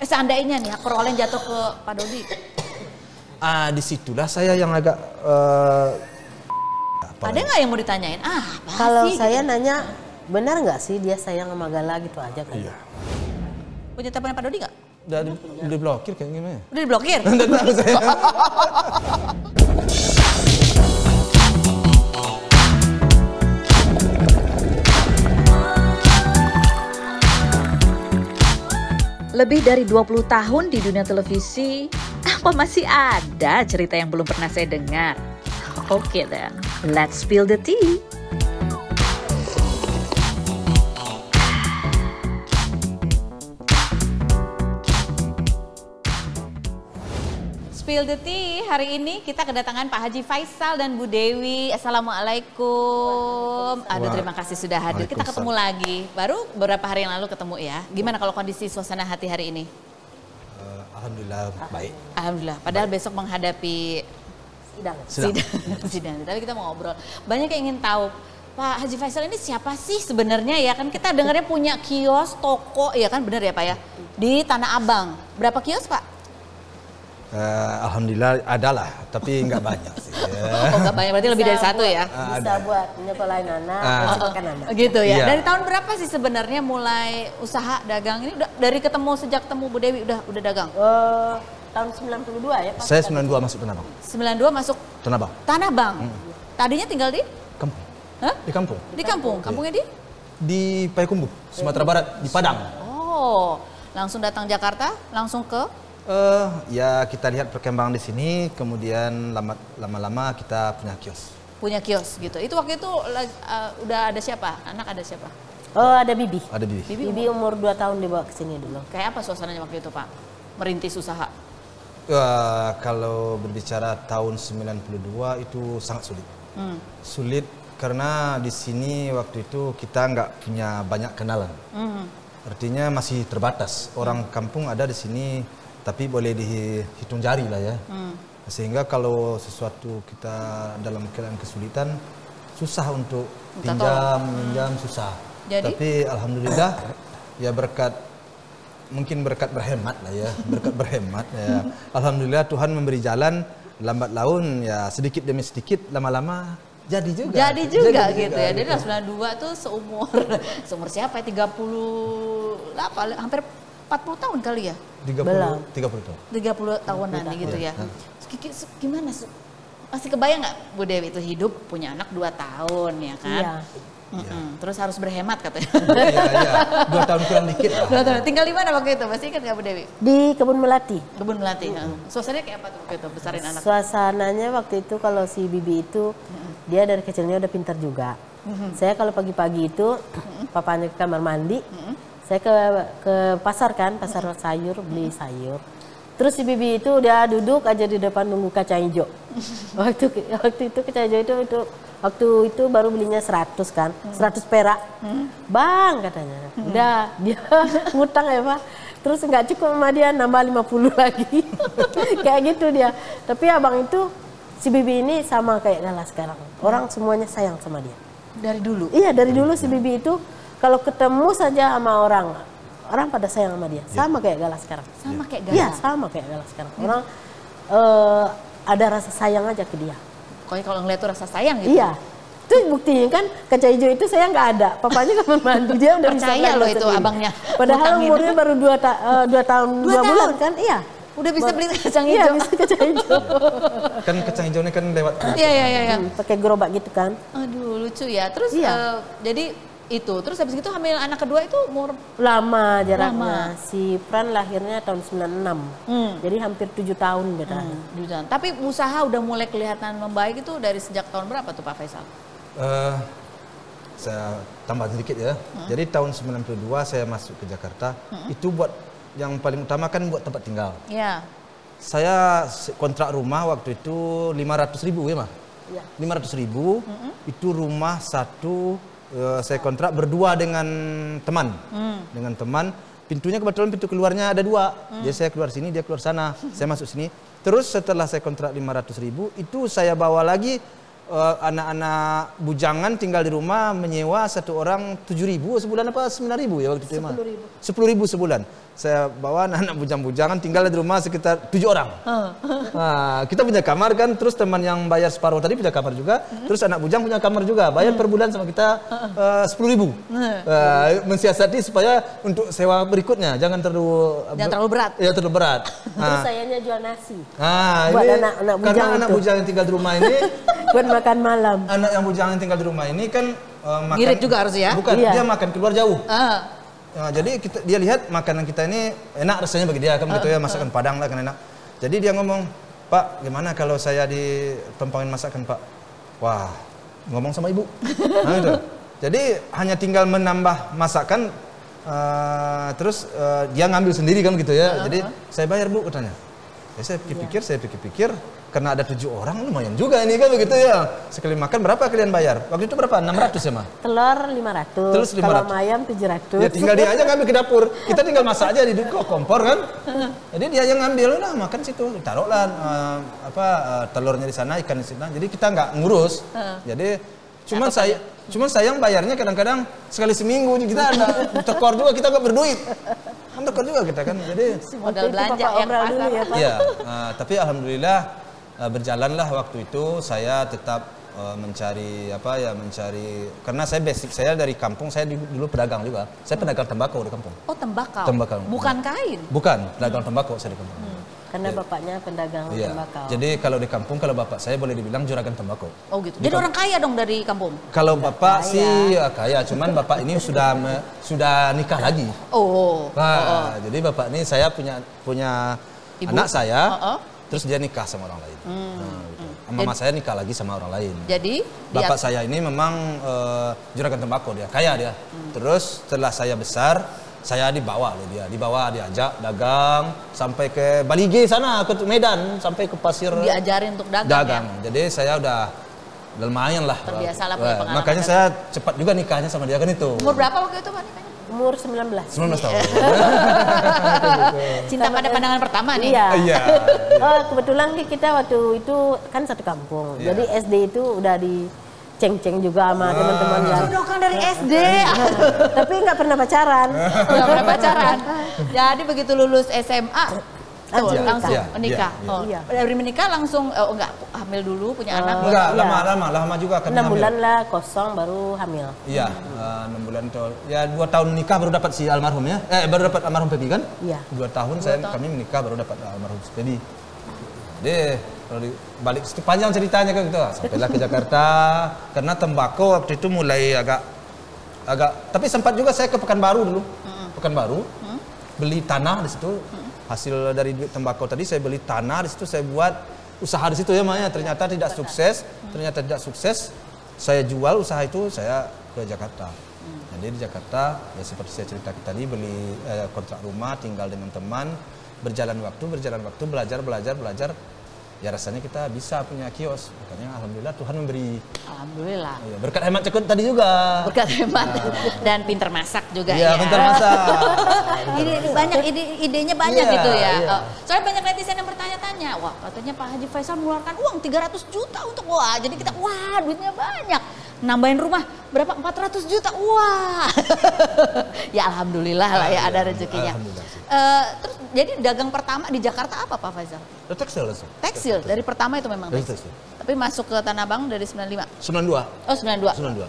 Eh seandainya nih hak perolehan jatuh ke Pak Dodi. Ah, di situlah saya yang agak eh, apa Ada ya? nggak yang mau ditanyain? Ah, Kalau sih? saya nanya benar nggak sih dia sayang sama Gala gitu aja kan? Iya. punya teleponnya Pak Dodi nggak? Udah di, udah diblokir kayak gimana? Udah diblokir? Udah tahu Lebih dari 20 tahun di dunia televisi, apa masih ada cerita yang belum pernah saya dengar? Oke then, let's spill the tea. Spill the tea. Hari ini kita kedatangan Pak Haji Faisal dan Bu Dewi. Assalamualaikum. Aduh terima kasih sudah hadir. Kita ketemu lagi. Baru beberapa hari yang lalu ketemu ya. Gimana kalau kondisi suasana hati hari ini? Eh, Alhamdulillah baik. Alhamdulillah. Padahal besok menghadapi Sidang. Sedang. sidang. sidang. Tapi kita mau ngobrol. Banyak yang ingin tahu. Pak Haji Faisal ini siapa sih sebenarnya ya? Kan kita dengarnya punya kios, toko, ya kan benar ya Pak ya? Di Tanah Abang. Berapa kios Pak? Eh, Alhamdulillah adalah, tapi nggak banyak sih. ya. Oh nggak banyak, berarti lebih dari satu ya? Ah, Bisa buat nyekolahin anak, Ah. makan anak. Gitu ya. Iya. Dari tahun berapa sih sebenarnya mulai usaha dagang ini? Udah- Dari ketemu sejak ketemu Bu Dewi udah udah dagang. Eh, tahun 92 ya Pak? Saya 92 masuk Tanah Abang. 92 masuk Tanah Abang. Tanah Bang. Tadinya tinggal di Kampung. Hah? Di kampung. Di kampung. Kampungnya di? Di Payakumbuh, Sumatera Barat, di Padang. Oh, langsung datang Jakarta, langsung ke Eh, ya kita lihat perkembangan di sini, kemudian lama- lama-lama kita punya kios. punya kios gitu. Itu waktu itu uh, udah ada siapa? Anak ada siapa? Oh ada Bibi. Ada bibi. Bibi Bibi umur 2 tahun dibawa ke sini dulu. Kayak apa suasananya waktu itu, Pak? Merintis usaha. Eh, kalau berbicara tahun 92 itu sangat sulit. Hmm. Sulit karena di sini waktu itu kita nggak punya banyak kenalan. Hmm. Artinya masih terbatas. Orang kampung ada di sini, tapi boleh dihitung jari lah ya. Hmm. Sehingga kalau sesuatu kita dalam keadaan kesulitan, susah untuk Minta pinjam, minjam susah. Jadi? Tapi alhamdulillah ya berkat mungkin berkat berhemat lah ya, berkat berhemat ya. Alhamdulillah Tuhan memberi jalan lambat laun ya sedikit demi sedikit lama-lama jadi juga. Jadi juga Jadi gitu ya. Jadi 92 tuh seumur seumur siapa ya? 30 apa hampir 40 tahun kali ya? 30 Belum. 30 tahun. 30 tahunan gitu ya. Ya. Kiki, se- gimana? Masih kebayang nggak Bu Dewi itu hidup punya anak 2 tahun ya kan? Iya. Mm-mm. Terus harus berhemat katanya. Iya, iya. Dua tahun kurang dikit lah. Dua tahun. Tinggal di mana waktu itu? Masih ingat nggak Bu Dewi? Di Kebun Melati. Kebun Melati. heeh. Suasananya kayak apa tuh waktu itu besarin anak? Suasananya waktu itu kalau si Bibi itu dia dari kecilnya udah pintar juga. Saya kalau pagi-pagi itu papanya ke kamar mandi, saya ke ke pasar kan, pasar sayur beli sayur. Terus si Bibi itu udah duduk aja di depan nunggu kacang hijau. waktu waktu itu kacang hijau itu itu waktu itu baru belinya 100 kan, 100 perak. Bang katanya. Udah dia ngutang ya Pak. Terus nggak cukup sama dia nambah 50 lagi. kayak gitu dia. Tapi abang itu si Bibi ini sama kayak Lala sekarang. Orang semuanya sayang sama dia. Dari dulu. Iya dari dulu si Bibi itu kalau ketemu saja sama orang, orang pada sayang sama dia. Sama kayak Gala sekarang. Sama kayak Gala. Iya sama kayak Gala sekarang. Orang eh, ada rasa sayang aja ke dia. Pokoknya kalau ngeliat tuh rasa sayang gitu. Iya. Itu buktinya kan kaca hijau itu saya nggak ada. Papanya kamar mandi dia udah bisa Percaya loh itu abangnya. Padahal umurnya baru dua, ta- eh, dua tahun Dua dua, tahun? bulan kan? Iya. Udah bisa beli kacang Iya hijau. bisa kaca hijau. Kan kacang hijaunya kan lewat. Iya iya iya. iya. Hmm, Pakai gerobak gitu kan? Aduh lucu ya. Terus Iya. eh, jadi itu. Terus habis itu hamil anak kedua itu umur Lama jaraknya. Lama. Si Fran lahirnya tahun 96. Hmm. Jadi hampir tujuh tahun beda. di sana. Tapi usaha udah mulai kelihatan membaik itu dari sejak tahun berapa tuh Pak Faisal? Eh, saya tambah sedikit ya. Jadi tahun 92 saya masuk ke Jakarta. Itu buat yang paling utama kan buat tempat tinggal. Iya. Saya kontrak rumah waktu itu 500 ribu ya mah. Iya. 500 ribu itu rumah satu eh, saya kontrak berdua dengan teman. Dengan teman. Pintunya kebetulan pintu keluarnya ada dua. Jadi saya keluar sini, dia keluar sana. saya masuk sini. Terus setelah saya kontrak 500 ribu itu saya bawa lagi eh, anak-anak bujangan tinggal di rumah menyewa satu orang tujuh ribu sebulan apa sembilan ribu ya waktu itu sepuluh ribu sepuluh ribu sebulan saya bawa anak-anak bujang-bujangan tinggal di rumah sekitar tujuh orang nah, kita punya kamar kan terus teman yang bayar separuh tadi punya kamar juga terus anak bujang punya kamar juga bayar per bulan sama kita sepuluh ribu Eh, mensiasati supaya untuk sewa berikutnya jangan terlalu Jangan terlalu berat. ya terlalu berat Terus nah, sayanya jual nasi Ah, Buat ini anak-anak karena bujang anak itu. bujang yang tinggal di rumah ini, buat makan malam. anak yang bujang yang tinggal di rumah ini kan eh, makan. Ngirit juga harus ya? Bukan, Iya. dia makan keluar jauh. Ah. Ya, jadi kita, dia lihat makanan kita ini enak rasanya bagi dia kan gitu ya masakan Padang lah kan enak. Jadi dia ngomong, Pak, gimana kalau saya ditumpangin masakan Pak? Wah, ngomong sama ibu. Nah, gitu. Jadi hanya tinggal menambah masakan, eh, terus eh, dia ngambil sendiri kan gitu ya. Jadi saya bayar bu katanya. Ya, saya pikir-pikir, saya pikir-pikir, karena ada tujuh orang lumayan juga ini kan begitu ya. Sekali makan berapa kalian bayar? Waktu itu berapa? 600 ya mah? Telur 500. Terus Kalau 500. ayam 700. Ya tinggal dia aja ngambil ke dapur. Kita tinggal masak aja di kok kompor kan. Jadi dia yang ngambil lah makan situ. Taruhlah eh, apa eh, telurnya di sana, ikan di sana. Jadi kita nggak ngurus. Jadi cuman saya cuman sayang bayarnya kadang-kadang sekali seminggu kita ada tekor juga kita nggak berduit. Kan tekor juga kita kan. Jadi Modal belanja yang pasar. dulu ya Pak. Iya, eh, tapi alhamdulillah eh, berjalanlah waktu itu saya tetap eh, mencari apa ya mencari karena saya basic saya dari kampung saya dulu pedagang juga. Saya pedagang tembakau di kampung. Oh tembakau. Tembakau. Bukan kain. Bukan, pedagang tembakau saya di kampung. Karena bapaknya pedagang Iya. tembakau. Jadi kalau di kampung kalau bapak saya boleh dibilang juragan tembakau. Oh gitu. Jadi orang kaya dong dari kampung. Kalau bapak sih ya kaya, cuman bapak ini sudah me- sudah nikah lagi. Oh. Nah, jadi bapak ini saya punya punya Ibu? anak saya, Oh, oh. Terus dia nikah sama orang lain. Nah, gitu. Mama Jadi- saya nikah lagi sama orang lain. Jadi Bapak dia- saya ini memang eh, juragan tembakau dia, kaya dia. Terus setelah saya besar, saya dibawa loh dia, dibawa diajak dagang sampai ke Balige sana, ke Medan, sampai ke pasir diajarin untuk dagang. dagang. ya? Jadi saya udah lumayan lah. Terbiasa lah punya pengalaman Makanya saya cepat juga nikahnya sama dia kan itu. Umur berapa waktu itu Pak nikahnya? Umur 19. 19 tahun. Cinta pada pandangan pertama nih. Iya. Iya. Oh, kebetulan kita waktu itu kan satu kampung. Iya. Jadi SD itu udah di ceng-ceng juga sama teman-teman yang Jodohkan dari SD. tapi nggak pernah pacaran. Nggak pernah pacaran. Jadi begitu lulus SMA tuh, Langsung langsung. Iya, menikah. iya, Oh, iya. Dari menikah langsung oh enggak hamil dulu punya anak. Enggak, Iya. lama lama lama juga kan Enam hamil. bulan lah kosong baru hamil. Iya, eh, enam bulan tuh. Ya dua tahun nikah baru dapat si almarhum ya. Eh baru dapat almarhum Pepi kan? Iya. Dua tahun saya kami menikah baru dapat almarhum Pepi. Jadi kalau di- balik situ panjang ceritanya kan gitu. Sampailah ke Jakarta karena tembakau waktu itu mulai agak agak tapi sempat juga saya ke Pekanbaru dulu. Pekanbaru. Beli tanah di situ. Hasil dari duit tembakau tadi saya beli tanah di situ saya buat usaha di situ ya Maya. Ternyata tidak sukses. Ternyata tidak sukses. Saya jual usaha itu saya ke Jakarta. Jadi di Jakarta ya seperti saya ceritakan tadi beli eh, kontrak rumah, tinggal dengan teman, berjalan waktu, berjalan waktu, belajar, belajar, belajar. Ya rasanya kita bisa punya kios. Makanya alhamdulillah Tuhan memberi Alhamdulillah. ya, berkat hemat cekut tadi juga. Berkat hemat dan pinter masak juga ya. Iya, bentar masak. Ide, banyak ide, idenya banyak Iya, gitu ya. iya. Oh, soalnya banyak netizen yang bertanya-tanya, wah katanya Pak Haji Faisal mengeluarkan uang 300 juta untuk wah, jadi kita wah duitnya banyak. Nambahin rumah berapa 400 juta. Wah. ya alhamdulillah lah ya ada rezekinya. Eh, terus jadi dagang pertama di Jakarta apa Pak Faisal? Itu tekstil langsung. Tekstil. Dari pertama itu memang tekstil. tekstil. Tapi masuk ke Tanah Abang dari 95. 92. Oh 92. 92.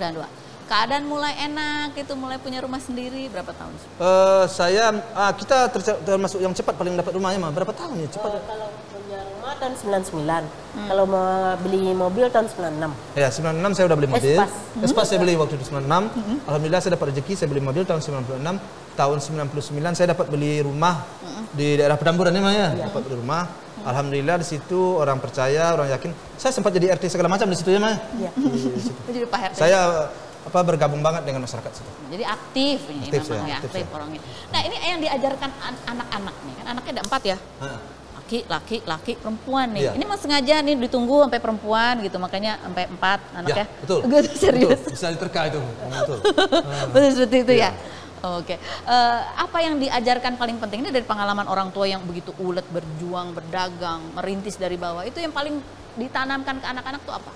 92. Keadaan mulai enak itu mulai punya rumah sendiri berapa tahun? Eh, saya ah, kita termasuk yang cepat paling dapat rumahnya mah berapa tahun ya cepat? Kalau punya rumah tahun 99. Kalau mau beli mobil tahun 96. Ya, 96 saya udah beli mobil. Espas. Espas saya beli waktu itu 96. Alhamdulillah saya dapat rezeki saya beli mobil tahun 96. Tahun 99 saya dapat beli rumah di daerah Pedamburan ya, Mah, ya. Dapat beli rumah. Alhamdulillah di situ orang percaya, orang yakin. Saya sempat jadi RT segala macam di situ ya, Mah. Iya. Jadi Pak RT. Saya apa bergabung banget dengan masyarakat situ. Jadi aktif ini Aktif memang ya, ya, aktif aktif ya. orangnya. Nah ini yang diajarkan an- anak-anak nih kan anaknya ada empat ya. Hah. Laki, laki, laki, perempuan nih. Iya. Ini mas sengaja nih ditunggu sampai perempuan gitu makanya sampai empat anaknya. Ya, betul. Gitu, serius. Betul. Bisa diterka itu. Betul. Betul seperti itu Iya. ya. Oke, Eh, apa yang diajarkan paling penting ini dari pengalaman orang tua yang begitu ulet berjuang, berdagang, merintis dari bawah itu yang paling ditanamkan ke anak-anak tuh apa?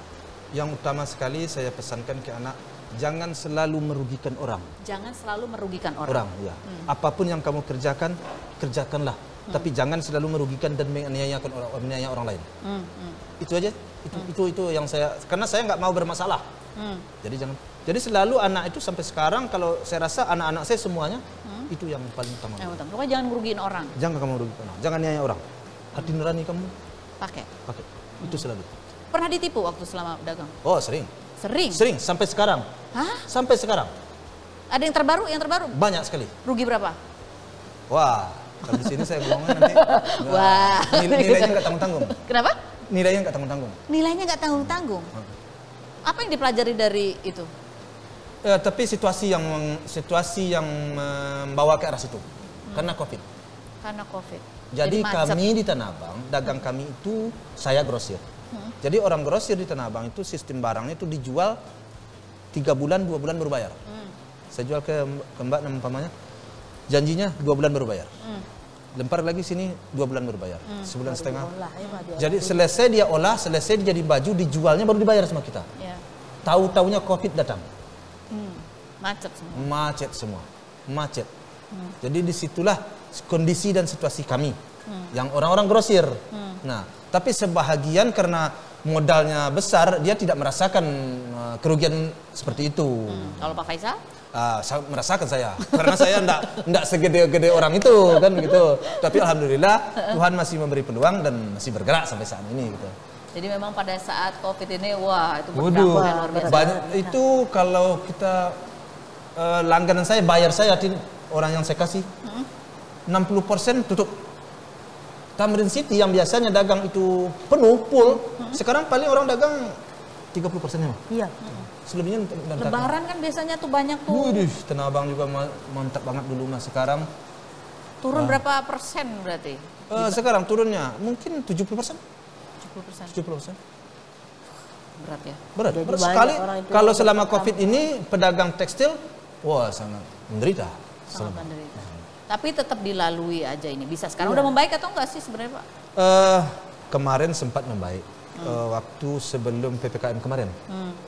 yang utama sekali saya pesankan ke anak jangan selalu merugikan orang. Jangan selalu merugikan orang. Orang, ya. Apa pun yang kamu kerjakan, kerjakanlah. Tapi jangan selalu merugikan dan menganiayakan orang, menganiaya orang lain. Hmm, hmm, Itu aja. Itu itu itu yang saya karena saya nggak mau bermasalah. hmm. Jadi jangan. Jadi selalu anak itu sampai sekarang kalau saya rasa anak-anak saya semuanya itu yang paling utama. Betul. Pokoknya jangan merugiin orang. Jangan kamu merugikan orang. Jangan niaya orang. Hati nurani kamu Pakai. pakai. Itu selalu. Pernah ditipu waktu selama dagang? Oh sering. Sering. Sering sampai sekarang. Hah? Sampai sekarang. Ada yang terbaru? Yang terbaru? Banyak sekali. Rugi berapa? Wah, kalau di sini saya ngomongnya nanti Wah. nil- nilainya nggak tanggung-tanggung. Kenapa? Nilainya nggak tanggung-tanggung. Nilainya nggak tanggung-tanggung. Apa yang dipelajari dari itu? Eh, tapi situasi yang situasi yang membawa ke arah situ karena covid. Karena COVID. Jadi, macet. kami di Tanah Abang, dagang kami itu saya grosir. Jadi orang grosir di Tanah Abang itu sistem barangnya itu dijual tiga bulan dua bulan baru bayar. Saya jual ke, ke Mbak nama umpamanya, janjinya dua bulan baru bayar. Lempar lagi sini dua bulan baru bayar, sebulan setengah. Olah, ya. Jadi selesai dia olah, selesai dia jadi baju, dijualnya baru dibayar sama kita. Ya. Tahu-taunya covid datang, Hmm. Macet semua. macet semua, macet. Jadi di situlah kondisi dan situasi kami, yang orang-orang grosir. Nah, tapi sebahagian karena modalnya besar, dia tidak merasakan uh, kerugian seperti itu. Hmm. Kalau Pak Faisal? Ah, saya merasakan saya karena saya enggak enggak segede-gede orang itu kan gitu. Tapi alhamdulillah Tuhan masih memberi peluang dan masih bergerak sampai saat ini gitu. Jadi memang pada saat COVID ini, wah itu Waduh, luar biasa. banyak itu kalau kita eh, langganan saya bayar saya orang yang saya kasih 60% tutup. Tamrin City yang biasanya dagang itu penuh full, sekarang paling orang dagang 30 persennya. Iya. Selebihnya dan Lebaran kan biasanya tuh banyak tuh. Waduh, Tanah Abang juga ma- mantap banget dulu mas. Sekarang Turun berapa persen berarti? eh, sekarang turunnya mungkin 70 persen, 70 persen. 70 persen. Berat ya. Berat, Jadi berat sekali. Kalau selama COVID ini pedagang tekstil, wah sangat menderita. Sangat Selama. menderita. Tapi tetap dilalui aja ini. Bisa sekarang udah membaik atau enggak sih sebenarnya Pak? Eh, kemarin sempat membaik. Eh, waktu sebelum ppkm kemarin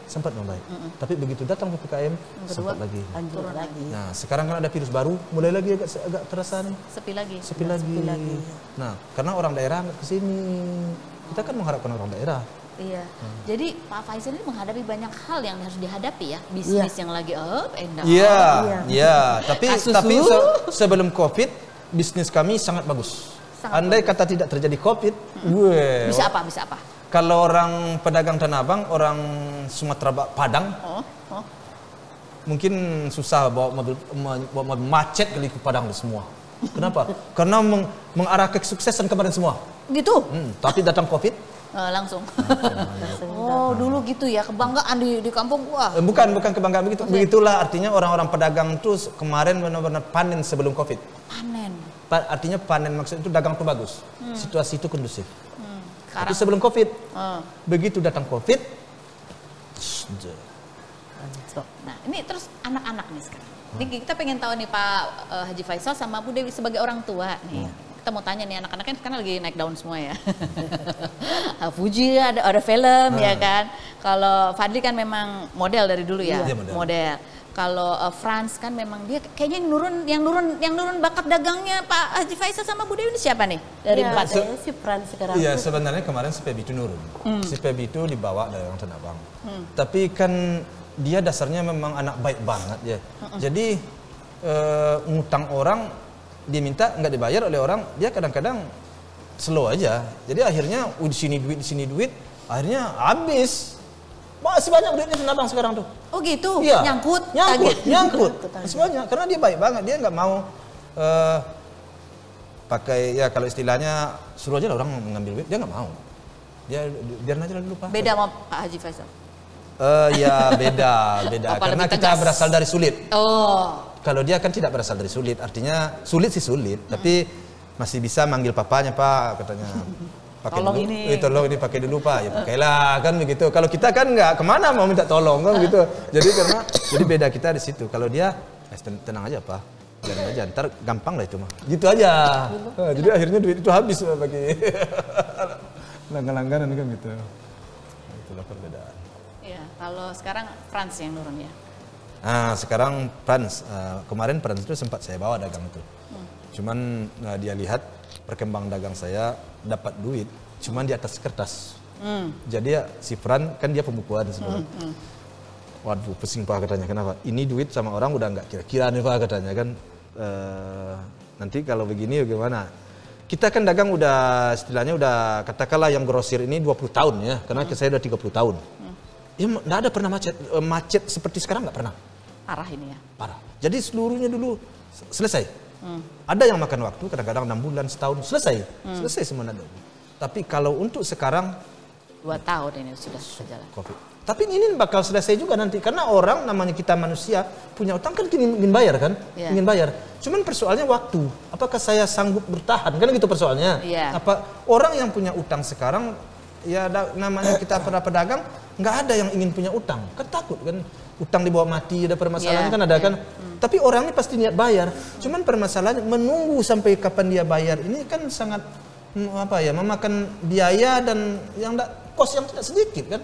sempat membaik. Tapi begitu datang ppkm sempat lagi. Anjur lagi. Nah sekarang kan ada virus baru, mulai lagi agak agak terasa nih, Sepi lagi. sepi lagi. Nah karena orang daerah nggak ke sini, kita kan mengharapkan orang daerah. Iya. Jadi Pak Faisal ini menghadapi banyak hal yang harus dihadapi ya. Bisnis yang lagi up and down. Iya, iya. Tapi Kasus tapi se- sebelum COVID bisnis kami sangat bagus. Sangat Andai kata tidak terjadi COVID, gue Bisa apa? Bisa apa? Kalau orang pedagang Tanah Abang, orang Sumatera Padang Oh, oh. mungkin susah bawa mobil, bawa mobil macet kali ke Padang itu semua. Kenapa? Karena meng- mengarah ke kesuksesan kemarin semua. Gitu. Hmm, tapi datang COVID, Eh, langsung. oh, dulu gitu ya. Kebanggaan di di kampung wah. eh, bukan bukan kebanggaan begitu. Begitulah artinya orang-orang pedagang itu kemarin benar-benar panen sebelum COVID. Panen. Pa- artinya panen maksud itu dagang tuh bagus. Situasi itu kondusif. Hmm. Sekarang. sebelum Covid, Eh. begitu datang Covid. Nah, ini terus anak-anak nih sekarang. Ini kita pengen tahu nih Pak eh, Haji Faisal sama Bu Dewi sebagai orang tua nih. Kita mau tanya nih anak-anaknya sekarang lagi naik daun semua ya. Ah, Fuji ada ada film ya kan. Kalau Fadli kan memang model dari dulu ya, Iya, model. Kalau eh, Franz kan memang dia kayaknya yang nurun yang nurun yang nurun bakat dagangnya Pak Haji Faisal sama Bu Dewi ini siapa nih? Dari ya, empat. saya si Fran sekarang Iya sebenarnya kemarin si Pebi itu nurun. Si Pebi itu dibawa dari orang Tanah Abang. Tapi kan dia dasarnya memang anak baik banget ya. Jadi eh, ngutang orang dia minta nggak dibayar oleh orang, dia kadang-kadang slow aja. Jadi akhirnya uh, di sini duit di sini duit, akhirnya habis. Masih banyak duitnya Tanah Abang sekarang tuh. Oh gitu, Iya. nyangkut, nyangkut, tagih. nyangkut. Semuanya karena dia baik banget, dia nggak mau eh, pakai ya kalau istilahnya suruh aja lah orang mengambil duit, dia nggak mau. Dia biar aja dulu pak. Beda sama Pak Haji Faisal. Eh, ya beda, beda. Apa karena kita tegas? berasal dari sulit. Oh, Kalau dia kan tidak berasal dari sulit, artinya sulit sih sulit, tapi masih bisa manggil papanya pak, katanya. Pakai Tolong dulu, ini. eh, tolong ini pakai dulu pak, ya pakailah kan begitu. Kalau kita kan nggak ke mana mau minta tolong kan begitu. Jadi karena jadi beda kita di situ. Kalau dia eh, ten- tenang aja pak, biarin aja, ntar gampang lah itu mah. Gitu aja. Eh, jadi akhirnya duit itu habis bagi langgan-langganan kan gitu. Itulah perbedaan. Iya, kalau sekarang Frans yang nurun ya. Nah sekarang Frans, uh, kemarin Frans itu sempat saya bawa dagang itu. Cuman uh, dia lihat perkembang dagang saya dapat duit, cuman di atas kertas. Jadi ya si Fran kan dia pembukuan sebenarnya. Waduh pusing pak katanya kenapa? Ini duit sama orang udah nggak kira-kira nih pak katanya kan. eh, nanti kalau begini bagaimana? Kita kan dagang udah istilahnya udah katakanlah yang grosir ini 20 tahun ya, karena saya udah 30 tahun. Ya nggak ada pernah macet, eh, macet seperti sekarang nggak pernah Parah ini ya. parah. Jadi seluruhnya dulu s- selesai. Ada yang makan waktu kadang-kadang enam bulan setahun selesai, selesai semua ada. Tapi kalau untuk sekarang Dua tahun ini sudah berjalan. covid. Tapi ini bakal selesai juga nanti karena orang namanya kita manusia punya utang kan ingin, ingin bayar kan, Iya. ingin bayar. Cuman persoalannya waktu. Apakah saya sanggup bertahan kan gitu persoalannya. Iya. Apa orang yang punya utang sekarang ya namanya kita para pedagang nggak ada yang ingin punya utang kan takut kan utang dibawa mati ada permasalahan Iya, kan ada iya. kan tapi orang ini pasti niat bayar cuman permasalahannya menunggu sampai kapan dia bayar ini kan sangat mm, apa ya memakan biaya dan yang da- kos yang tidak sedikit kan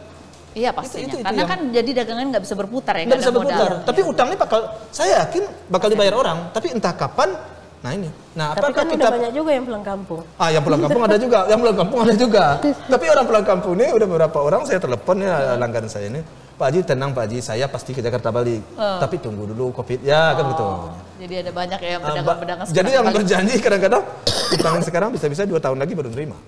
Iya pastinya. itu- itu Karena yang- kan jadi dagangan nggak bisa berputar ya. nggak bisa ada modal. berputar tapi utangnya bakal saya yakin bakal dibayar orang tapi entah kapan nah ini nah Tapi apakah kan kita banyak juga yang pulang kampung. Ah, yang pulang kampung ada juga, yang pulang kampung ada juga. Tapi orang pulang kampung ini udah beberapa orang saya telepon ya langganan saya ini. Pak Haji tenang Pak Haji, saya pasti ke Jakarta balik. Tapi tunggu dulu Covid ya kan gitu. Jadi ada banyak ya Ah, pedagang-pedagang Jadi yang berjanji kadang-kadang utang sekarang bisa-bisa dua tahun lagi baru terima.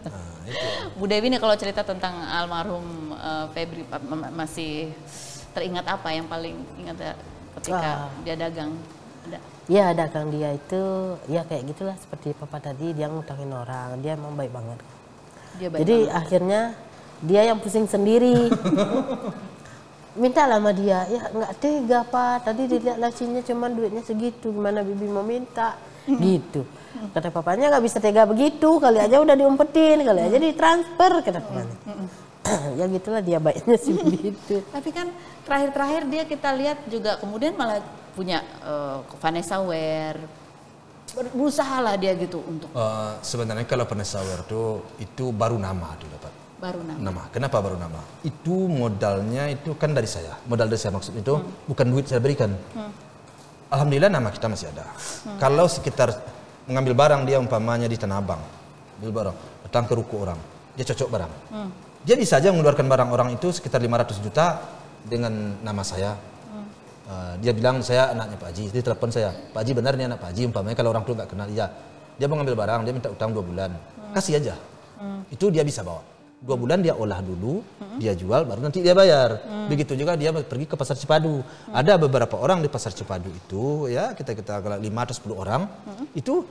Bu Dewi nih kalau cerita tentang almarhum eh, Febri masih teringat apa yang paling ingat ya ketika Wah. dia dagang? Ada. Ya dagang dia itu ya kayak gitulah seperti papa tadi dia ngutangin orang dia emang baik banget. Dia baik Jadi banget. akhirnya dia yang pusing sendiri. minta lah sama dia, ya nggak tega pak. Tadi dilihat lacinya cuman duitnya segitu, gimana bibi mau minta? Gitu. Kata papanya nggak bisa tega begitu, kali aja udah diumpetin, kali aja ditransfer kata papanya. ya gitulah dia baiknya sih begitu. Tapi kan terakhir-terakhir dia kita lihat juga kemudian malah punya eh, Vanessa Ware. Ber- Berusaha lah dia gitu untuk Eh, sebenarnya kalau Vanessa Ware itu itu baru nama tuh dapat. Baru nama. Nama. Kenapa baru nama? Itu modalnya itu kan dari saya. Modal dari saya maksud itu bukan duit saya berikan. Alhamdulillah nama kita masih ada. Kalau sekitar mengambil barang dia umpamanya di Tanah Abang, ambil barang, datang ke ruko orang, dia cocok barang. Dia bisa aja mengeluarkan barang orang itu sekitar 500 juta dengan nama saya. Uh, dia bilang saya anaknya Pak Haji, dia telepon saya, Pak Haji benar nih anak Pak Haji, umpamanya kalau orang tua nggak kenal, iya. Dia mau ngambil barang, dia minta utang dua bulan, kasih aja. Itu dia bisa bawa. Dua bulan dia olah dulu, dia jual, baru nanti dia bayar. Begitu juga dia pergi ke pasar Cipadu. Ada beberapa orang di pasar Cipadu itu, ya kita kita kalau lima atau 10 orang, itu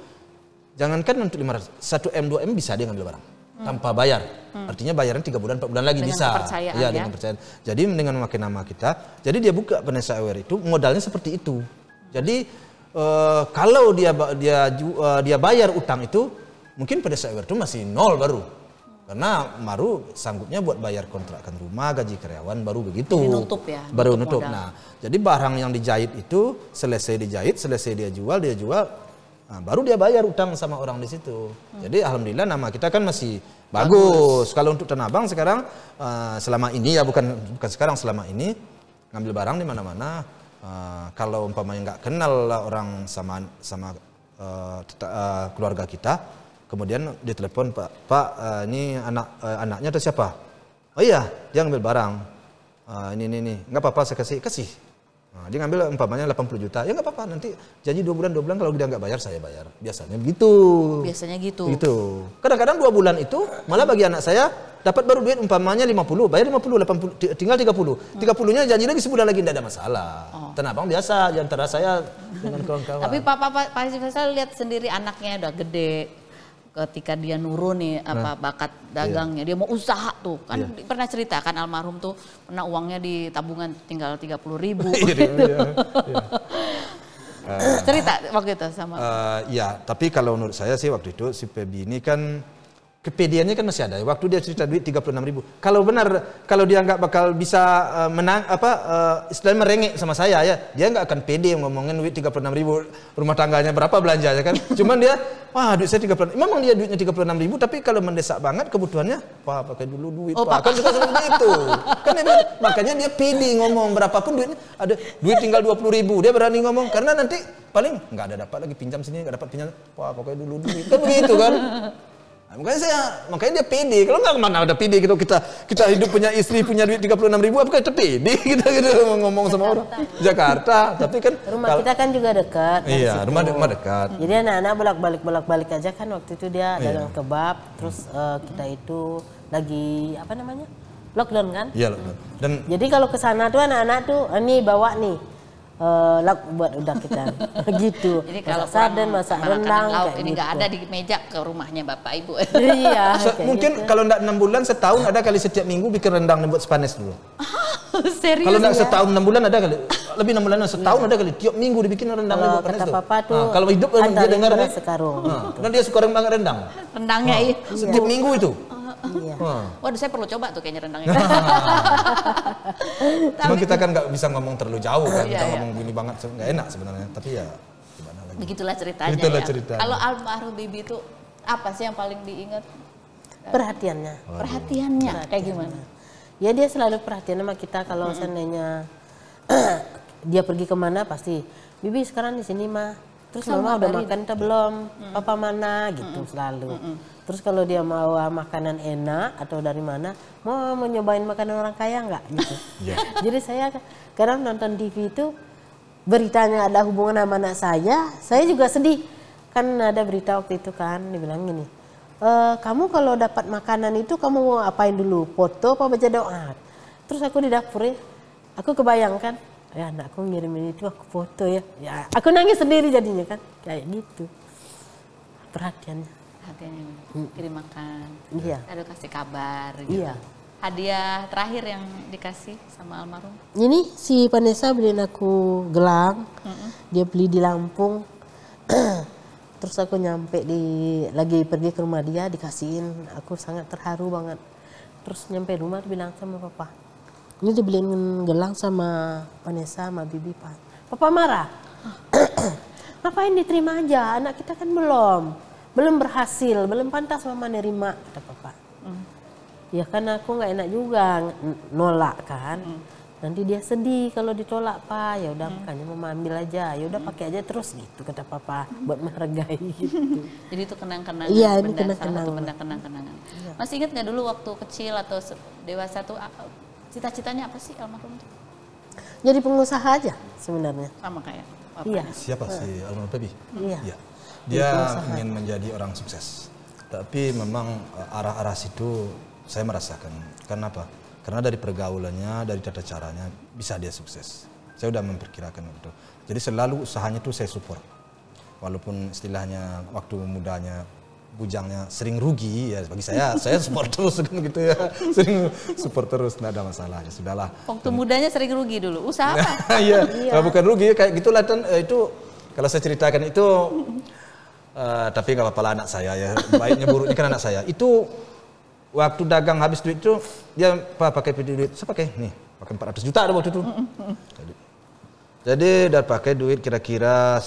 jangankan untuk 500, 1 M 2 M bisa dia ngambil barang tanpa bayar. Artinya bayarnya tiga bulan, 4 bulan lagi Dengan bisa. Iya, ya. dengan kepercayaan. Jadi dengan memakai nama kita, jadi dia buka Vanessa Aware itu modalnya seperti itu. Jadi eh, kalau dia dia eh, dia bayar utang itu, mungkin Vanessa Aware itu masih nol baru. Karena baru sanggupnya buat bayar kontrakan rumah, gaji karyawan baru begitu. Nutup ya, Baru nutup nutup. modal. Nah, jadi barang yang dijahit itu selesai dijahit, selesai dia jual, dia jual, nah, baru dia bayar utang sama orang di situ. Hmm. Jadi alhamdulillah nama kita kan masih bagus. Kalau untuk Tanah Abang sekarang eh, selama ini ya bukan bukan sekarang selama ini ngambil barang di mana-mana eh, kalau umpamanya nggak kenal lah orang sama sama teta- eh, keluarga kita, kemudian ditelepon Pak Pak eh, ini anak eh, anaknya atau siapa? Oh iya dia ngambil barang. Ah, ini ini ini nggak apa-apa saya kasih kasih. Nah, dia ngambil umpamanya 80 juta. Ya nggak apa-apa nanti janji dua bulan dua bulan kalau dia nggak bayar saya bayar. Biasanya begitu. Biasanya gitu. gitu kadang-kadang dua bulan itu malah bagi anak saya dapat baru duit umpamanya 50 bayar 50 80 ti- tinggal 30 30 nya janji lagi sebulan lagi tidak ada masalah. Tanah Abang biasa di antara saya dengan kawan-kawan. Tapi Pak Pak Pak lihat sendiri anaknya udah gede. Ketika dia nurun nih apa bakat dagangnya, dia mau usaha tuh kan pernah cerita kan almarhum tuh pernah uangnya di tabungan tinggal 30 ribu. Iya, iya, iya. cerita waktu itu sama. Eh, ya, tapi kalau menurut saya sih waktu itu si Febi ini kan kepediannya kan masih ada. Waktu dia cerita duit 36 ribu. Kalau benar, kalau dia nggak bakal bisa uh, menang, apa, uh, istilahnya merengek sama saya ya, dia nggak akan pede ngomongin duit 36 ribu rumah tangganya berapa belanjanya kan. Cuman dia, wah duit saya 36, memang dia duitnya 36 ribu, tapi kalau mendesak banget kebutuhannya, wah pakai dulu duit, Oh, pak. Kan suka seperti itu. Kan emang, makanya dia pede ngomong berapapun duitnya, ada duit tinggal 20 ribu, dia berani ngomong, karena nanti paling nggak ada dapat lagi pinjam sini, nggak dapat pinjam, wah pakai dulu duit, kan begitu kan. Nah, makanya saya, makanya dia pede. Kalau nggak mana ada pede gitu kita kita hidup punya istri punya duit 36 ribu, apa kita pede kita gitu ngomong sama orang Jakarta. Tapi kan Rumah kalau- kita kan juga dekat. iya situ. rumah rumah dekat. Jadi anak-anak bolak-balik bolak-balik aja kan waktu itu dia Iya. dagang kebab, terus eh, kita itu lagi apa namanya lockdown kan. Iya loh. Dan Jadi kalau ke sana tuh anak-anak tuh "Ah, nih bawa nih eh, lauk buat udah kita gitu. Jadi kalau masak sarden, masak rendang lauk kayak ini nggak gitu. ada di meja ke rumahnya bapak ibu. iya. kayak mungkin gitu. kalau enggak 6 bulan setahun ada kali setiap minggu bikin rendang buat Spanes dulu. Serius? Kalau enggak setahun 6 bulan ada kali lebih 6 bulan setahun ada kali tiap minggu dibikin rendang Kalau buat kata tuh. papa tuh, Ah, kalau hidup dia dengar nih. sekarung. Ah, dan dia suka rendang rendang. Rendangnya iya. Setiap minggu itu. Iya. Waduh saya perlu coba tuh kayaknya rendangnya. Cuma kita kan nggak bisa ngomong terlalu jauh kan, Iya, kita iya. ngomong gini banget nggak enak sebenarnya. Tapi ya gimana lagi. Begitulah ceritanya. Begitulah ya. ceritanya. Kalau almarhum Bibi itu apa sih yang paling diingat? Perhatiannya. Perhatiannya kayak gimana? Ya dia selalu perhatian sama kita kalau seandainya dia pergi ke mana pasti Bibi sekarang di sini mah. Terus mama udah makan atau belum? Papa mana gitu selalu. Terus kalau dia mau makanan enak atau dari mana, mau mau nyobain makanan orang kaya nggak gitu. Iya. Jadi saya kadang nonton TV itu beritanya ada hubungan sama anak saya, saya juga sedih. Kan ada berita waktu itu kan dibilang gini, "E, kamu kalau dapat makanan itu kamu mau apain dulu? Foto apa baca doa? Terus aku di dapur ya, aku kebayangkan, ya anakku ngirimin itu aku foto ya. ya aku nangis sendiri jadinya kan, kayak gitu. Perhatiannya. Perhatiannya kirim makan. Iya. Ada kasih kabar. Gitu. Iya. Hadiah terakhir yang dikasih sama almarhum. Ini si Vanessa beliin aku gelang. Dia beli di Lampung. Terus aku nyampe di lagi pergi ke rumah dia dikasihin. Aku sangat terharu banget. Terus nyampe rumah bilang sama papa. Ini dibeliin gelang sama Vanessa sama Bibi Pak. Papa marah. Ngapain diterima aja? Anak kita kan belum. Belum berhasil, belum pantas mama nerima kata papa. Ya kan aku nggak enak juga nolak kan. Nanti dia sedih kalau ditolak pak. Ya udah makanya mama ambil aja. Ya udah pakai aja terus gitu kata papa buat menghargai gitu. Jadi itu kenang-kenangan. Iya, ini kenang-kenangan. benda kenang-kenangan. Masih ingat nggak dulu waktu kecil atau dewasa tuh cita-citanya apa sih almarhum? Jadi pengusaha aja sebenarnya. Sama kayak apa? Iya. Siapa si almarhum Pebi? Iya. Iya. Dia ingin menjadi orang sukses. Tapi memang eh, arah-arah situ saya merasakan. Kenapa? Karena dari pergaulannya, dari tata caranya bisa dia sukses. Saya sudah memperkirakan itu. Jadi selalu usahanya tuh saya support. Walaupun istilahnya waktu mudanya bujangnya sering rugi ya bagi saya saya support terus kan gitu ya. Sering support terus nggak ada masalah ya sudahlah. Waktu mudanya sering rugi dulu. Usaha apa? Iya, kalau bukan rugi kayak gitulah dan eh, itu kalau saya ceritakan itu eh, tapi nggak apa-apa lah anak saya ya. Baiknya buruknya kan anak saya. Itu waktu dagang habis duit itu dia apa pakai duit saya pakai nih pakai 400 juta ada waktu itu. Jadi, jadi udah pakai duit kira-kira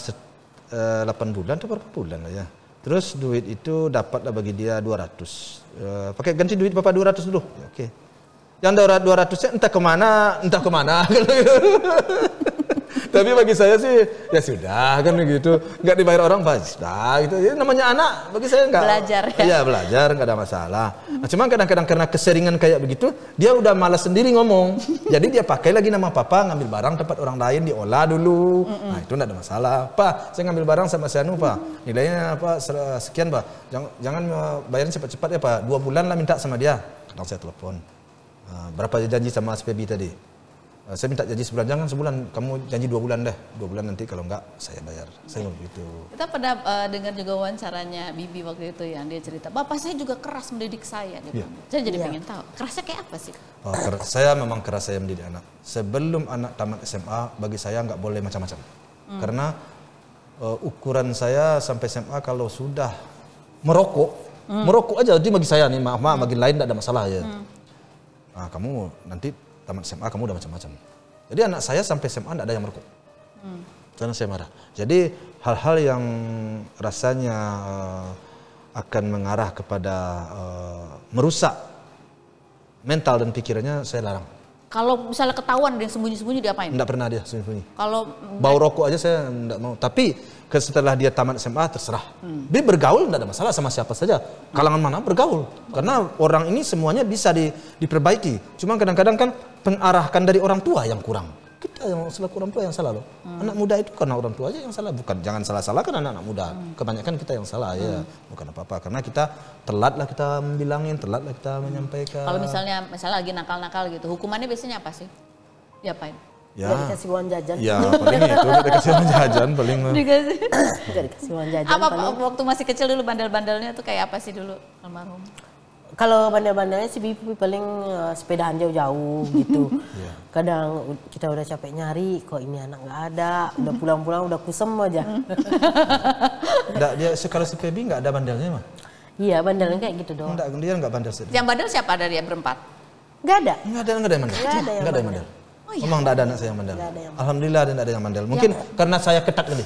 eh, 8 bulan atau berapa bulan lah ya terus duit itu dapat lah bagi dia 200 Eh, pakai ganti duit bapak 200 dulu. Oke. Yang 200 nya entah ke mana entah ke mana tapi bagi saya sih ya sudah kan begitu nggak dibayar orang pak sudah gitu. Ya, namanya anak bagi saya nggak Belajar ya. iya belajar nggak ada masalah. Nah, cuman kadang-kadang karena keseringan kayak begitu dia udah malas sendiri ngomong. Jadi dia pakai lagi nama papa ngambil barang tempat orang lain diolah dulu. Nah itu nggak ada masalah. Pak saya ngambil barang sama saya pak nilainya apa sekian pak jangan jangan eh, bayarin cepat-cepat ya pak dua bulan lah minta sama dia. Kadang saya telepon. "Ah, berapa janji sama SPB tadi? Eh, saya minta janji sebulan jangan sebulan kamu janji dua bulan deh dua bulan nanti kalau enggak saya bayar saya ngomong gitu Kita pernah eh, dengar juga wawancaranya Bibi waktu itu yang dia cerita, bapak saya juga keras mendidik saya. Dia Iya. Saya jadi pengen tahu, kerasnya kayak apa sih? Oh, ker- saya memang keras saya mendidik anak. Sebelum anak tamat SMA, bagi saya nggak boleh macam-macam. Karena eh, ukuran saya sampai SMA kalau sudah merokok, Merokok aja, jadi bagi saya nih, maaf, maaf bagi lain tidak ada masalah ya. Ah, kamu nanti tamat SMA kamu udah macam-macam. Jadi anak saya sampai SMA tidak ada yang merokok. Karena saya marah. Jadi hal-hal yang rasanya eh, akan mengarah kepada eh, merusak mental dan pikirannya saya larang. Kalau misalnya ketahuan ada yang sembunyi-sembunyi diapain? Tidak pernah dia sembunyi. Kalau Bau rokok aja saya tidak mau. Tapi setelah dia tamat SMA terserah. Dia bergaul tidak ada masalah sama siapa saja. Kalangan mana bergaul. Karena orang ini semuanya bisa di- diperbaiki. Cuma kadang-kadang kan pengarahkan dari orang tua yang kurang. Kita yang selaku orang tua yang salah loh. Anak muda itu karena orang tua aja yang salah. Bukan jangan salah-salahkan anak-anak muda. Kebanyakan kita yang salah ya. Bukan apa-apa. Karena kita telat lah kita membilangin, telat lah kita menyampaikan. kalau misalnya misalnya lagi nakal-nakal gitu, hukumannya biasanya apa sih? Diapain? Ya, Nggak dikasih uang jajan. ya paling itu udah dikasih uang jajan paling. Dikasih. Nggak dikasih uang jajan. apa paling. waktu masih kecil dulu bandel-bandelnya tuh kayak apa sih dulu almarhum? Kalau bandel-bandelnya si Bibi paling eh, sepedaan jauh-jauh gitu. Iya. Kadang kita udah capek nyari, kok ini anak nggak ada. Udah pulang-pulang udah kusem aja. Nggak, dia kalau si Pebi nggak ada bandelnya mah. iya bandelnya kayak gitu doang. Enggak, dia enggak bandel sih. Yang bandel siapa dari ya berempat? Nggak ada. Enggak ada, enggak ada yang bandel. Nggak ada yang Nggak ada yang bandel. Oh iya. Memang enggak ada anak saya yang bandel. Nggak ada yang Alhamdulillah ada ada yang bandel. Mungkin karena saya ketat kali.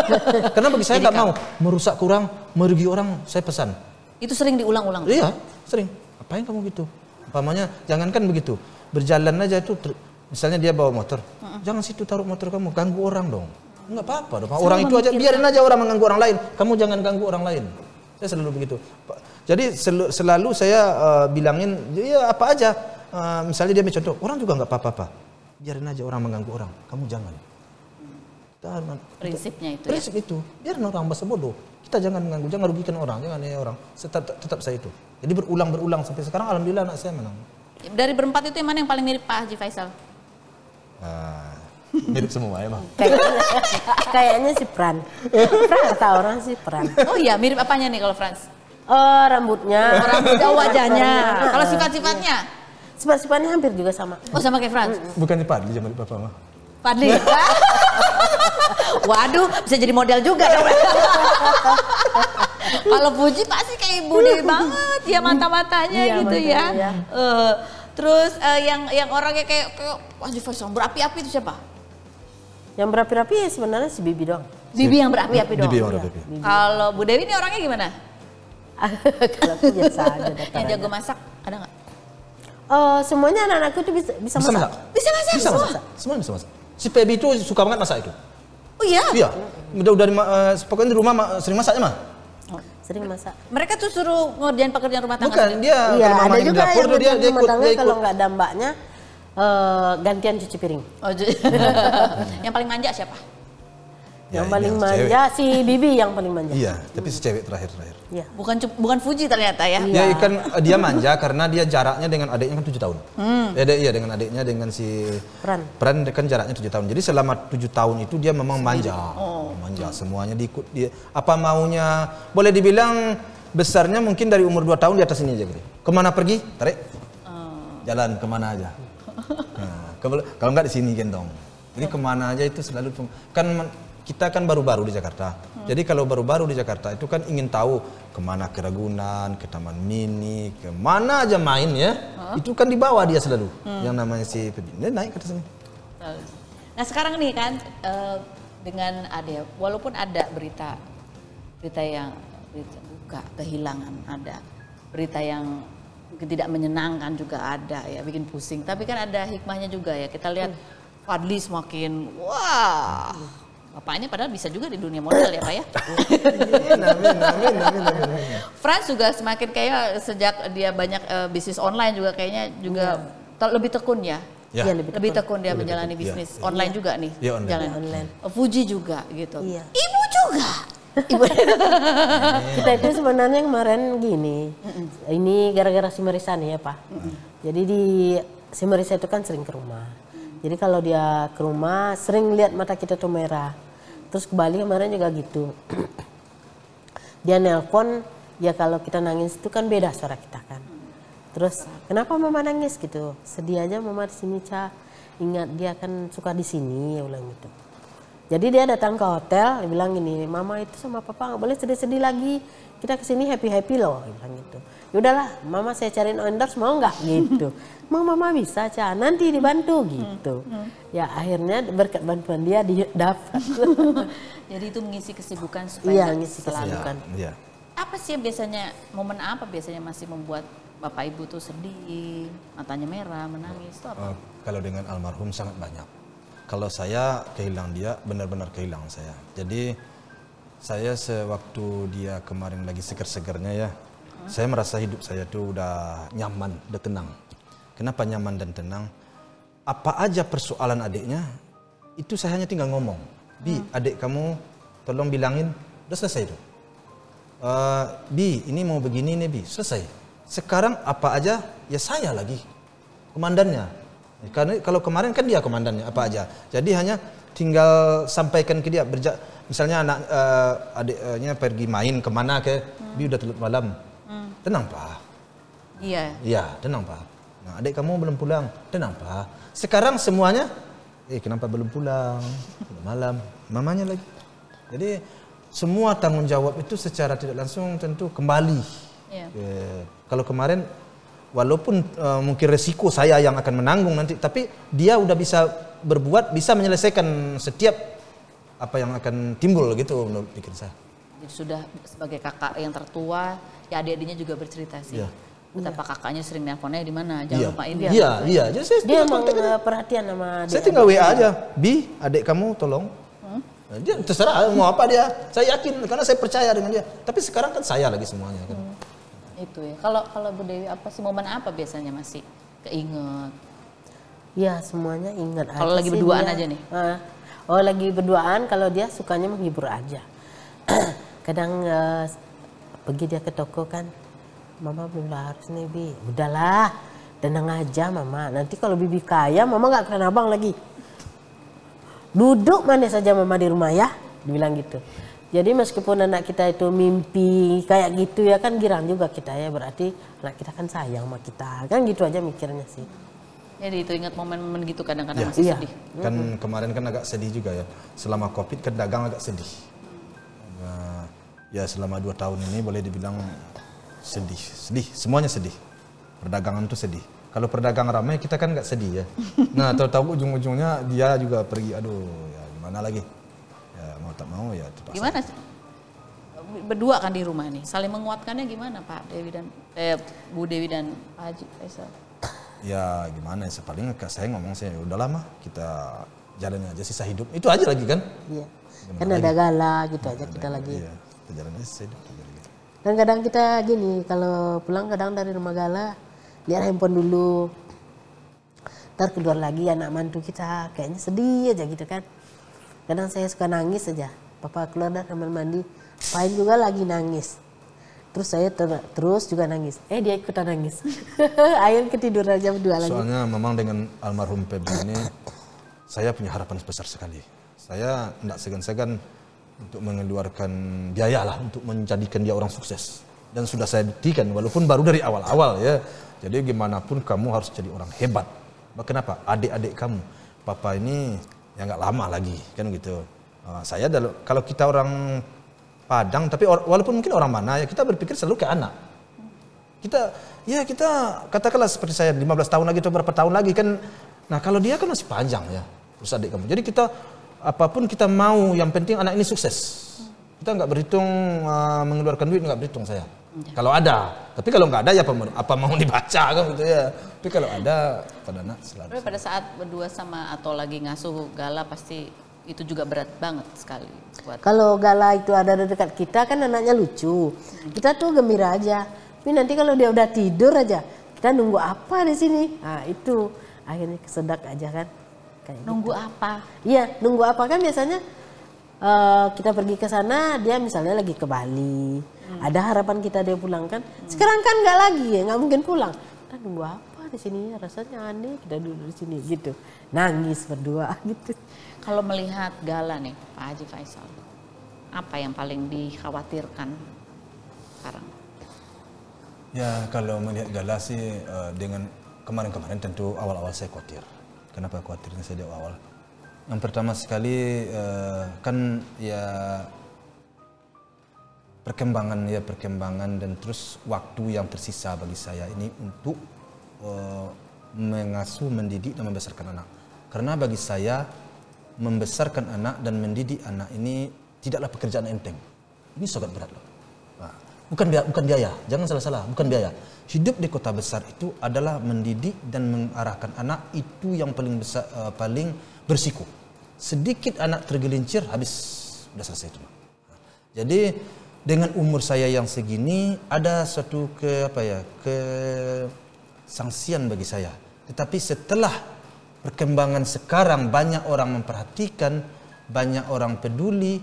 karena bagi saya enggak mau merusak kurang, merugi orang, saya pesan. Itu sering diulang-ulang. Iya, sering. Apain kamu gitu? Umpamanya jangankan begitu. Berjalan aja itu misalnya dia bawa motor. Jangan situ taruh motor kamu, ganggu orang dong. Enggak apa-apa dong. Orang itu aja biarin aja orang mengganggu orang lain. Kamu jangan ganggu orang lain. Saya selalu begitu. Jadi sel- selalu saya eh, bilangin ya apa aja. Eh, misalnya dia ambil contoh, orang juga nggak apa-apa. Biarin aja orang mengganggu orang. Kamu jangan. Kita Prinsipnya itu ya. Prinsip itu, biarin orang bahasa bodoh. Kita jangan mengganggu, jangan rugikan orang, jangan ya orang. Tetap, tetap saya itu. Jadi berulang-berulang sampai sekarang alhamdulillah anak saya menang. Dari berempat itu yang mana yang paling mirip Pak Haji Faisal? Ah, mirip semua emang. Kayaknya, kayaknya si Pran. Pran kata orang si Pran. Oh iya, mirip apanya nih kalau Franz? Oh rambutnya. Orang muda wajahnya. Kalau sifat-sifatnya? Sifat-sifatnya hampir juga sama. Oh sama kayak Franz? Bukan di Padli zaman Bapak mah. Fadli. Waduh, bisa jadi model juga dong. Kalau Puji pasti kayak Ibu Dewi banget ya mata-matanya Iya, gitu matanya, ya. iya. Eh, terus eh, yang yang orangnya kayak kayak Haji Faisal berapi-api itu siapa? Yang berapi-rapi sebenarnya si Bibi doang. Bibi yang berapi-api dong. Bibi orang Bibi. Kalau Bu Dewi ini orangnya gimana? Kalau aku biasa aja Yang jago masak ada nggak? Oh, semuanya anak-anakku tuh bisa bisa, Bisa masak? Bisa masak Bisa semua? masak. Semua bisa masak. Si Pebi itu suka banget masak itu. Oh iya. Iya. Udah udah di, ma- eh, pokoknya di rumah ma- sering masaknya mah. Sering masak. Mereka tuh suruh ngerjain pekerjaan rumah tangga. Bukan, dia Iya, kalau ada juga dapur yang tuh dia dia, dia ikut dia kalau ikut. nggak ada mbaknya eh, gantian cuci piring. Oh, jadi- yang paling manja siapa? Yang Ya, paling manja si Bibi yang paling manja. Iya, tapi si cewek terakhir-terakhir. Iya. Bukan bukan Fuji ternyata ya. Iya. Dia ikan dia manja karena dia jaraknya dengan adiknya kan tujuh tahun. Hmm. Ya, dia- iya dengan adiknya dengan si Pran. Pran kan jaraknya tujuh tahun. Jadi selama tujuh tahun itu dia memang manja, Oh. manja semuanya diikut dia. Apa maunya? Boleh dibilang besarnya mungkin dari umur dua tahun di atas ini aja gitu. Ke mana pergi? Tarik. Oh. Jalan ke mana aja. Nah, kalau kalau nggak di sini gendong. Jadi ke mana aja itu selalu kan kita kan baru-baru di Jakarta. Jadi kalau baru-baru di Jakarta itu kan ingin tahu ke mana ke Ragunan, ke Taman Mini, ke mana aja main ya. Itu kan dibawa dia selalu. Yang namanya si. Dia naik ke atas sini. Nah sekarang nih kan eh, dengan ada walaupun ada berita berita yang berita duka kehilangan ada berita yang tidak menyenangkan juga ada ya bikin pusing tapi kan ada hikmahnya juga ya kita lihat Fadli semakin wah bapaknya padahal bisa juga di dunia model ya pak ya Amin, amin, amin, amin, amin, amin. Frans juga semakin kayak sejak dia banyak eh, bisnis online juga kayaknya juga te- lebih tekun ya Ya. Iya, lebih lebih tekun dia Lebih menjalani tekun, iya. bisnis online juga nih Iya, online. jalan Online. Fuji juga gitu Iya. ibu juga ibu Kita itu sebenarnya kemarin gini. Ini gara-gara si Marisa nih ya Pak. Jadi di si Marisa itu kan sering ke rumah. Jadi kalau dia ke rumah sering lihat mata kita tuh merah. Terus ke Bali kemarin juga gitu. dia nelpon ya kalau kita nangis itu kan beda suara kita kan. Terus kenapa mama nangis gitu? Sedih aja mama di sini Ca. Ingat dia kan suka di sini ya ulang gitu. Jadi dia datang ke hotel, dia bilang gini, mama itu sama papa nggak boleh sedih-sedih lagi. Kita ke sini happy-happy loh, dia bilang gitu. Yaudahlah, mama saya cariin endorse mau nggak gitu. Mau mama bisa cah, nanti dibantu gitu. Ya akhirnya berkat bantuan dia dia dapat. Jadi itu mengisi kesibukan supaya Iya, nggak ngisi selalu. kesibukan. Iya. Apa sih yang biasanya momen apa biasanya masih membuat bapak ibu tuh sedih, matanya merah, menangis itu apa? Eh, kalau dengan almarhum sangat banyak. Kalau saya kehilangan dia, benar-benar kehilangan saya. Jadi saya sewaktu dia kemarin lagi seger-segernya ya, saya merasa hidup saya tuh udah nyaman, udah tenang. Kenapa nyaman dan tenang? Apa aja persoalan adiknya, itu saya hanya tinggal ngomong. Bi, adik kamu tolong bilangin, udah selesai itu. Eh, bi, ini mau begini nih Bi, selesai. Sekarang apa aja, ya saya lagi komandannya. Karena kalau kemarin kan dia komandannya apa aja. Jadi hanya tinggal sampaikan ke dia. Berja, misalnya anak eh, adiknya pergi main ke mana ke, Bi udah telat malam. Tenang pak. Iya. Iya, tenang pak. Nah, adik kamu belum pulang, tenang pak. Sekarang semuanya, eh kenapa belum pulang? Malam, mamanya lagi. Jadi semua tanggung jawab itu secara tidak langsung tentu kembali. Iya. Eh, kalau kemarin walaupun eh, mungkin resiko saya yang akan menanggung nanti, tapi dia udah bisa berbuat, bisa menyelesaikan setiap apa yang akan timbul gitu menurut pikir saya. Jadi sudah sebagai kakak yang tertua, ya adik-adiknya juga bercerita sih. Iya. Betapa kakaknya sering nelponnya di mana, jangan Iya, lupain iya, dia. iya. Jadi saya dia tinggal emang perhatian sama Saya adik-adik. tinggal WA aja, Bi, adik kamu tolong. Nah, Dia terserah mau apa dia. Saya yakin karena saya percaya dengan dia. Tapi sekarang kan saya lagi semuanya kan. Itu ya. Kalau kalau Bu Dewi apa sih momen apa biasanya masih keinget? Iya semuanya ingat. Kalau lagi berduaan dia. aja nih? Ah. oh lagi berduaan kalau dia sukanya menghibur aja. Kadang eh, pergi dia ke toko kan, mama belum harus nih bi. Udahlah, tenang aja mama. Nanti kalau bibi kaya mama nggak kenal abang lagi. Duduk mana saja mama di rumah ya, dibilang gitu. Jadi meskipun anak kita itu mimpi kayak gitu ya kan girang juga kita ya berarti anak kita kan sayang sama kita kan gitu aja mikirnya sih. Jadi itu ingat momen-momen gitu kadang-kadang Iya. masih Iya. sedih. Kan kemarin kan agak sedih juga ya. Selama Covid kan dagang agak sedih. Nah, ya selama dua tahun ini boleh dibilang sedih, sedih, semuanya sedih. Perdagangan tuh sedih. Kalau perdagangan ramai kita kan nggak sedih ya. Nah tahu-tahu ujung-ujungnya dia juga pergi. Aduh, ya gimana lagi? Ya mau tak mau ya terpaksa. Gimana sih? Berdua kan di rumah nih, saling menguatkannya gimana Pak Dewi dan eh, Bu Dewi dan Pak Haji Faisal? ya gimana ya paling saya ngomong saya udah lama kita jalanin aja sisa hidup itu aja lagi kan Iya. Kan ada gala gitu aja kita lagi. iya kita jalan aja sisa hidup aja. Dan kadang kita gini, kalau pulang kadang dari rumah gala, lihat handphone dulu. Ntar keluar lagi anak mantu kita, kayaknya sedih aja gitu kan. Kadang saya suka nangis aja. Papa keluar dari kamar mandi, pain juga lagi nangis. Terus saya ter- terus juga nangis. Eh dia ikutan nangis. Akhirnya ketiduran jam 2 lagi. soalnya memang dengan almarhum Febri ini saya punya harapan besar sekali saya tidak segan-segan untuk mengeluarkan biaya lah untuk menjadikan dia orang sukses. Dan sudah saya buktikan walaupun baru dari awal-awal ya. Jadi gimana pun kamu harus jadi orang hebat. Kenapa? Adik-adik kamu. Papa ini ya nggak lama lagi kan gitu. Ah, saya kalau kita orang Padang tapi walaupun mungkin orang mana ya kita berpikir selalu ke anak. Kita ya kita katakanlah seperti saya 15 tahun lagi atau berapa tahun lagi kan. Nah kalau dia kan masih panjang ya terus adik kamu. Jadi kita apa pun kita mau yang penting anak ini sukses kita nggak berhitung uh, mengeluarkan duit nggak berhitung saya kalau ada tapi kalau nggak ada ya apa, mau- apa mau dibaca kan gitu ya tapi kalau ada pada anak selalu Tapi pada saat berdua sama atau lagi ngasuh Gala pasti itu juga berat banget sekali buat Kalau Gala itu ada di dekat kita kan anaknya lucu. Kita tuh gembira aja. Tapi nanti kalau dia udah tidur aja, kita nunggu apa di sini? Nah itu akhirnya kesedak aja kan. Kayak gitu. nunggu apa? Iya, nunggu apa kan biasanya eh, kita pergi ke sana, dia misalnya lagi ke Bali. Ada harapan kita dia pulang kan. Sekarang kan nggak lagi ya, nggak mungkin pulang. Kita nunggu apa di sini? Rasanya aneh kita duduk di sini gitu. Nangis berdua gitu. Kalau melihat Gala nih Pak Haji Faisal, apa yang paling dikhawatirkan sekarang? Ya kalau melihat Gala sih eh, dengan kemarin-kemarin tentu awal-awal saya khawatir. Kenapa khawatirnya di awal? Yang pertama sekali eh, kan ya perkembangan ya perkembangan dan terus waktu yang tersisa bagi saya ini untuk eh, mengasuh, mendidik dan membesarkan anak. Karena bagi saya membesarkan anak dan mendidik anak ini tidaklah pekerjaan enteng. Ini sangat berat loh. Bukan biaya, bukan biaya, jangan salah-salah, bukan biaya. Hidup di kota besar itu adalah mendidik dan mengarahkan anak itu yang paling besar, uh, paling bersiko. Sedikit anak tergelincir habis sudah selesai itu. Jadi dengan umur saya yang segini ada suatu ke apa ya ke bagi saya. Tetapi setelah perkembangan sekarang banyak orang memperhatikan, banyak orang peduli,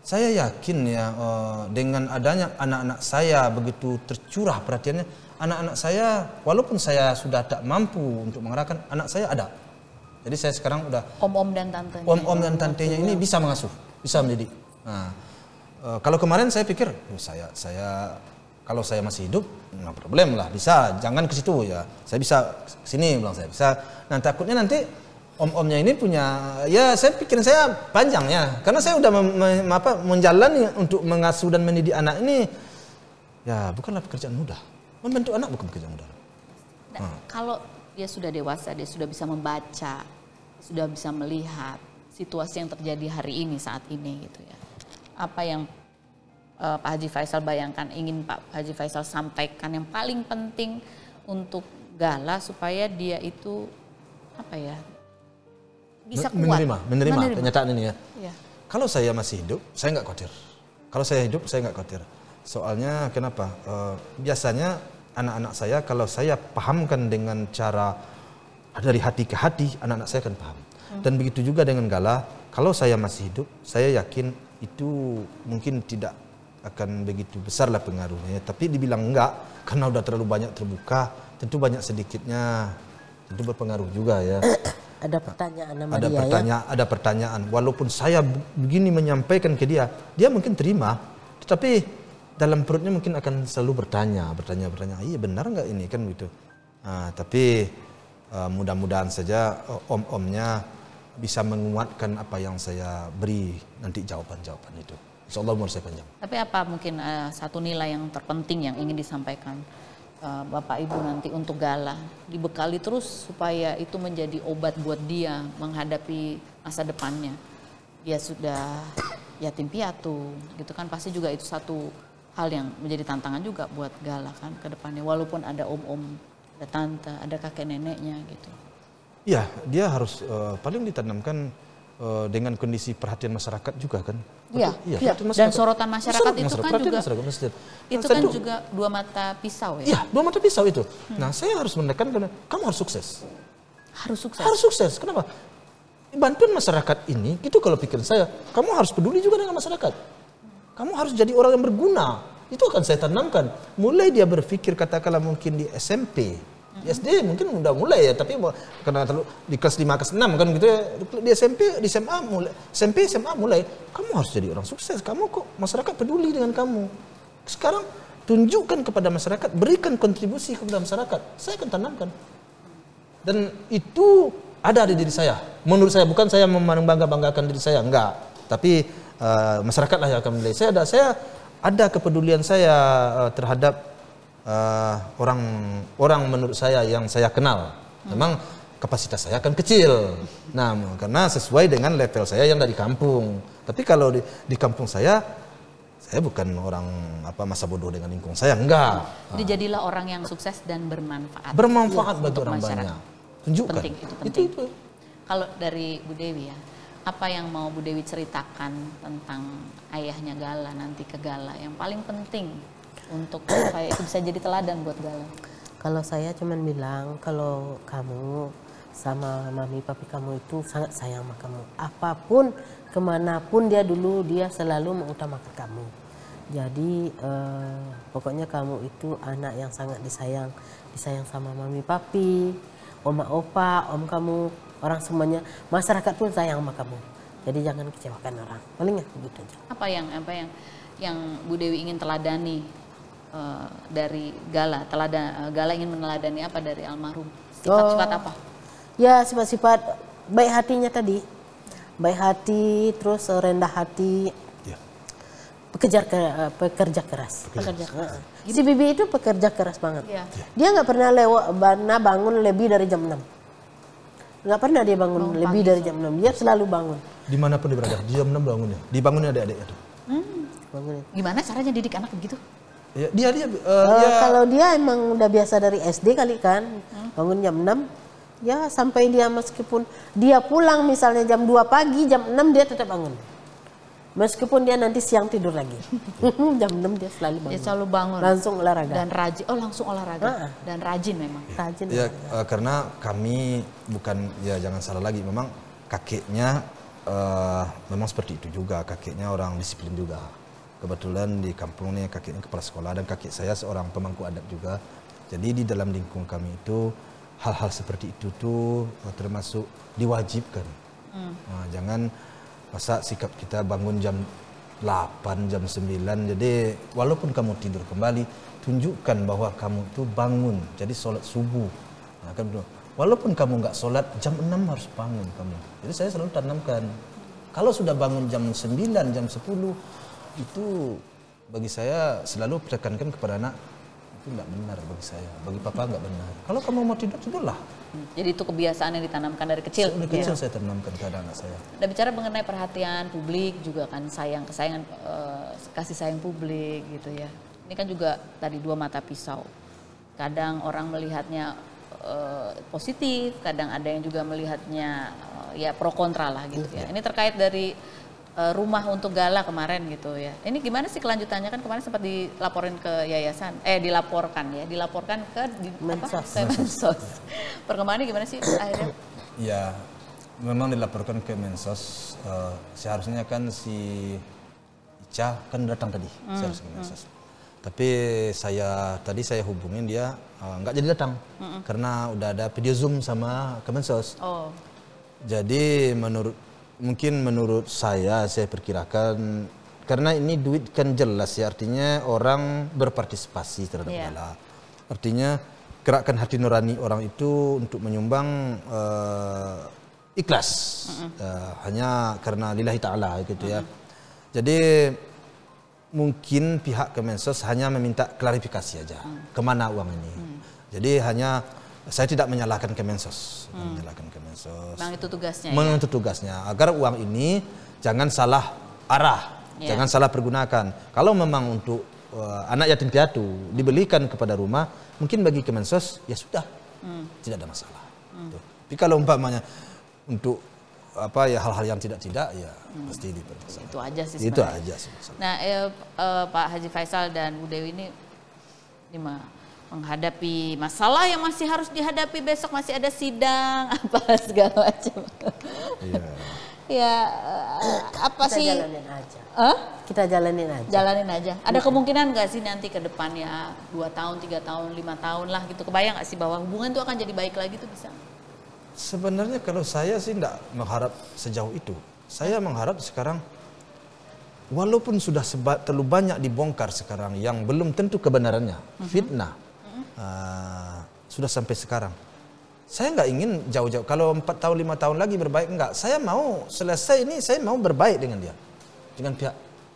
saya yakin ya uh, dengan adanya anak-anak saya begitu tercurah perhatiannya, anak-anak saya walaupun saya sudah tak mampu untuk mengarahkan, anak saya ada. Jadi saya sekarang udah Om-om dan tantenya. om-om dan tantenya ini bisa mengasuh, bisa mendidik. Nah, uh, kalau kemarin saya pikir, "Oh, saya saya kalau saya masih hidup, nggak problem lah, bisa. Jangan ke situ ya. Saya bisa ke sini, bilang saya bisa. Nah takutnya nanti om-omnya ini punya, ya saya pikirin saya panjang ya, karena saya udah mem- mem- apa, menjalani untuk mengasuh dan mendidik anak ini, ya bukanlah pekerjaan mudah. Membentuk anak bukan pekerjaan mudah. Nah, Kalau dia sudah dewasa, dia sudah bisa membaca, sudah bisa melihat situasi yang terjadi hari ini saat ini gitu ya. Apa yang eh, Pak Haji Faisal bayangkan ingin Pak Haji Faisal sampaikan yang paling penting untuk Gala supaya dia itu apa ya bisa kuat menerima, menerima, kenyataan ini ya. Iya. Kalau saya masih hidup, saya nggak khawatir. Kalau saya hidup, saya nggak khawatir. Soalnya kenapa? Eh, biasanya anak-anak saya kalau saya pahamkan dengan cara dari hati ke hati, anak-anak saya akan paham. Dan begitu juga dengan Gala, kalau saya masih hidup, saya yakin itu mungkin tidak akan begitu besar lah pengaruhnya. Tapi dibilang enggak, karena udah terlalu banyak terbuka, tentu banyak sedikitnya tentu berpengaruh juga ya Ada pertanyaan sama ada dia ya. pertanyaan, ada pertanyaan. Walaupun saya begini menyampaikan ke dia, dia mungkin terima, tetapi dalam perutnya mungkin akan selalu bertanya, bertanya, bertanya. Iya benar nggak ini kan gitu. Nah, tapi uh, mudah-mudahan saja uh, om-omnya bisa menguatkan apa yang saya beri nanti jawaban-jawaban itu. Insya Allah umur saya panjang. Tapi apa mungkin eh, satu nilai yang terpenting yang ingin disampaikan eh, Bapak Ibu nanti untuk Gala dibekali terus supaya itu menjadi obat buat dia menghadapi masa depannya. Dia sudah yatim piatu, gitu kan pasti juga itu satu hal yang menjadi tantangan juga buat Gala kan ke depannya. Walaupun ada om-om, ada tante, ada kakek neneknya gitu. Iya, dia harus uh, paling ditanamkan uh, dengan kondisi perhatian masyarakat juga kan. Iya, iya. perhatian Dan sorotan masyarakat itu kan perhatian juga- masyarakat, masyarakat. Itu kan tentu- juga dua mata pisau ya. Iya, dua mata pisau itu. Nah, saya harus menekankan kamu harus sukses. Harus sukses. Harus sukses. Kenapa? Bantuan masyarakat ini, itu kalau pikiran saya, kamu harus peduli juga dengan masyarakat. Kamu harus jadi orang yang berguna. Itu akan saya tanamkan. Mulai dia berpikir katakanlah mungkin di SMP, SD mungkin udah mulai ya, tapi karena terlalu di kelas 5 kelas 6 kan gitu ya. Di SMP, di SMA mulai SMP, SMA mulai kamu harus jadi orang sukses. Kamu kok masyarakat peduli dengan kamu. Sekarang tunjukkan kepada masyarakat, berikan kontribusi kepada masyarakat. Saya akan tanamkan. Dan itu ada di diri saya. Menurut saya bukan saya memandang bangga-banggakan diri saya, enggak. Tapi eh, masyarakat lah yang akan menilai. Saya ada saya ada kepedulian saya eh, terhadap eh, orang orang menurut saya yang saya kenal. Memang kapasitas saya akan kecil. Nah, karena sesuai dengan level saya yang dari kampung. Tapi kalau di, di kampung saya saya bukan orang apa masa bodoh dengan lingkungan saya, enggak. Jadi jadilah orang yang sukses dan bermanfaat. Bermanfaat bagi untuk orang masyarakat. banyak. Tunjukkan. Penting, itu itu, penting. itu. Kalau dari Bu Dewi ya, apa yang mau Bu Dewi ceritakan tentang ayahnya Gala nanti ke Gala yang paling penting untuk supaya itu bisa jadi teladan buat Gala. Kalau saya cuman bilang kalau kamu sama mami papi kamu itu sangat sayang sama kamu. Apa pun ke mana pun dia dulu dia selalu mengutamakan kamu. Jadi eh, pokoknya kamu itu anak yang sangat disayang, disayang sama mami papi, oma opa, om kamu, orang semuanya, masyarakat pun sayang sama kamu. Jadi jangan kecewakan orang. Paling ya begitu aja. Apa yang apa yang yang Bu Dewi ingin teladani eh, dari Gala? Teladan eh, Gala ingin meneladani apa dari almarhum? Sifat-sifat Oh. apa? Ya sifat-sifat baik hatinya tadi. baik hati, terus eh, rendah hati, Ya. pekerja ke- pekerja keras. Pekerja Heeh. Si Bibi itu pekerja keras banget. Iya. Dia nggak pernah lewat, pernah bangun lebih dari jam 6. Nggak pernah dia bangun lebih dari jam 6. Dia selalu bangun. Di mana pun dia berada, jam 6 bangunnya. Dibangunnya adik-adiknya tuh. bangun. Gimana caranya didik anak begitu? Ya, dia dia eh, Eh, dia Kalau dia emang udah biasa dari SD kali kan, bangun jam 6, ya sampai dia meskipun dia pulang misalnya jam 2 pagi, jam 6 dia tetap bangun. Meskipun dia nanti siang tidur lagi. jam 6 dia selalu bangun. Dia selalu bangun Langsung olahraga. dan rajin. Oh langsung olahraga Ah. dan rajin memang. Rajin. Ya eh, karena kami bukan ya jangan salah lagi memang kakeknya eh, memang seperti itu juga kakeknya orang disiplin juga kebetulan di kampung ini kakeknya kepala sekolah dan kakek saya seorang pemangku adat juga. Jadi di dalam lingkungan kami itu hal-hal seperti itu tuh eh, termasuk diwajibkan. Nah, jangan masa sikap kita bangun jam 8 jam 9 jadi walaupun kamu tidur kembali tunjukkan bahwa kamu tuh bangun. Jadi sholat subuh. Nah, kan walaupun kamu nggak sholat jam 6 harus bangun kamu. Jadi saya selalu tanamkan. Kalau sudah bangun jam 9 jam 10 itu bagi saya selalu tekankan kepada anak itu nggak benar bagi saya bagi papa nggak benar kalau kamu mau tidur tidurlah Jadi itu kebiasaan yang ditanamkan dari kecil. dari kecil saya tanamkan kepada anak saya Udah bicara mengenai perhatian publik juga kan sayang kesayangan eh, kasih sayang publik gitu ya. Ini kan juga tadi dua mata pisau. Kadang orang melihatnya eh, positif, kadang ada yang juga melihatnya eh, ya pro kontra lah gitu ya. Ini terkait dari eh, rumah untuk gala kemarin gitu ya. Ini gimana sih kelanjutannya kan kemarin sempat dilaporin ke yayasan, eh dilaporkan ya, dilaporkan ke di, apa? Mensos. Ke Mensos. Perkembangannya gimana sih akhirnya? Ya, memang dilaporkan ke Mensos. eh, seharusnya kan si Ica kan datang tadi, seharusnya ke Mensos. Tapi saya tadi saya hubungin dia eh, nggak jadi datang karena udah ada video zoom sama Kemensos. Oh, Jadi menurut mungkin menurut saya saya perkirakan karena ini duit kan jelas ya artinya orang berpartisipasi terhadap Iya. gala. Artinya gerakan hati nurani orang itu untuk menyumbang eh, ikhlas Eh, hanya karena lillahi taala gitu ya. Jadi mungkin pihak Kemensos hanya meminta klarifikasi aja ke mana uang ini. Jadi hanya saya tidak menyalahkan Kemensos, menyalahkan Kemensos. memang itu tugasnya ya. Menuntut tugasnya agar uang ini jangan salah arah, Ya. jangan salah pergunakan. Kalau memang untuk uh, anak yatim piatu dibelikan kepada rumah, mungkin bagi Kemensos ya sudah, Hmm. tidak ada masalah. Tuh. Tapi kalau umpamanya untuk apa ya hal-hal yang tidak-tidak ya pasti dipermasalahkan. Itu aja sih Itu sebenarnya. aja sih. Nah, eh, eh, Pak Haji Faisal dan Bu Dewi ini, ini mah menghadapi masalah yang masih harus dihadapi besok masih ada sidang apa segala macam. Iya. ya eh, apa Kita sih? jalanin aja. Hah? Kita jalanin aja. Jalanin aja. Ada kemungkinan nggak sih nanti ke depan ya dua tahun, tiga tahun, lima tahun lah gitu. Kebayang nggak sih bahwa hubungan itu akan jadi baik lagi tuh bisa? Sebenarnya kalau saya sih tidak mengharap sejauh itu. Saya mengharap sekarang walaupun sudah seba, terlalu banyak dibongkar sekarang yang belum tentu kebenarannya, fitnah, ah, sudah sampai sekarang. Saya nggak ingin jauh-jauh. Kalau empat tahun lima tahun lagi berbaik enggak. Saya mau selesai ini, saya mau berbaik dengan dia, dengan pihak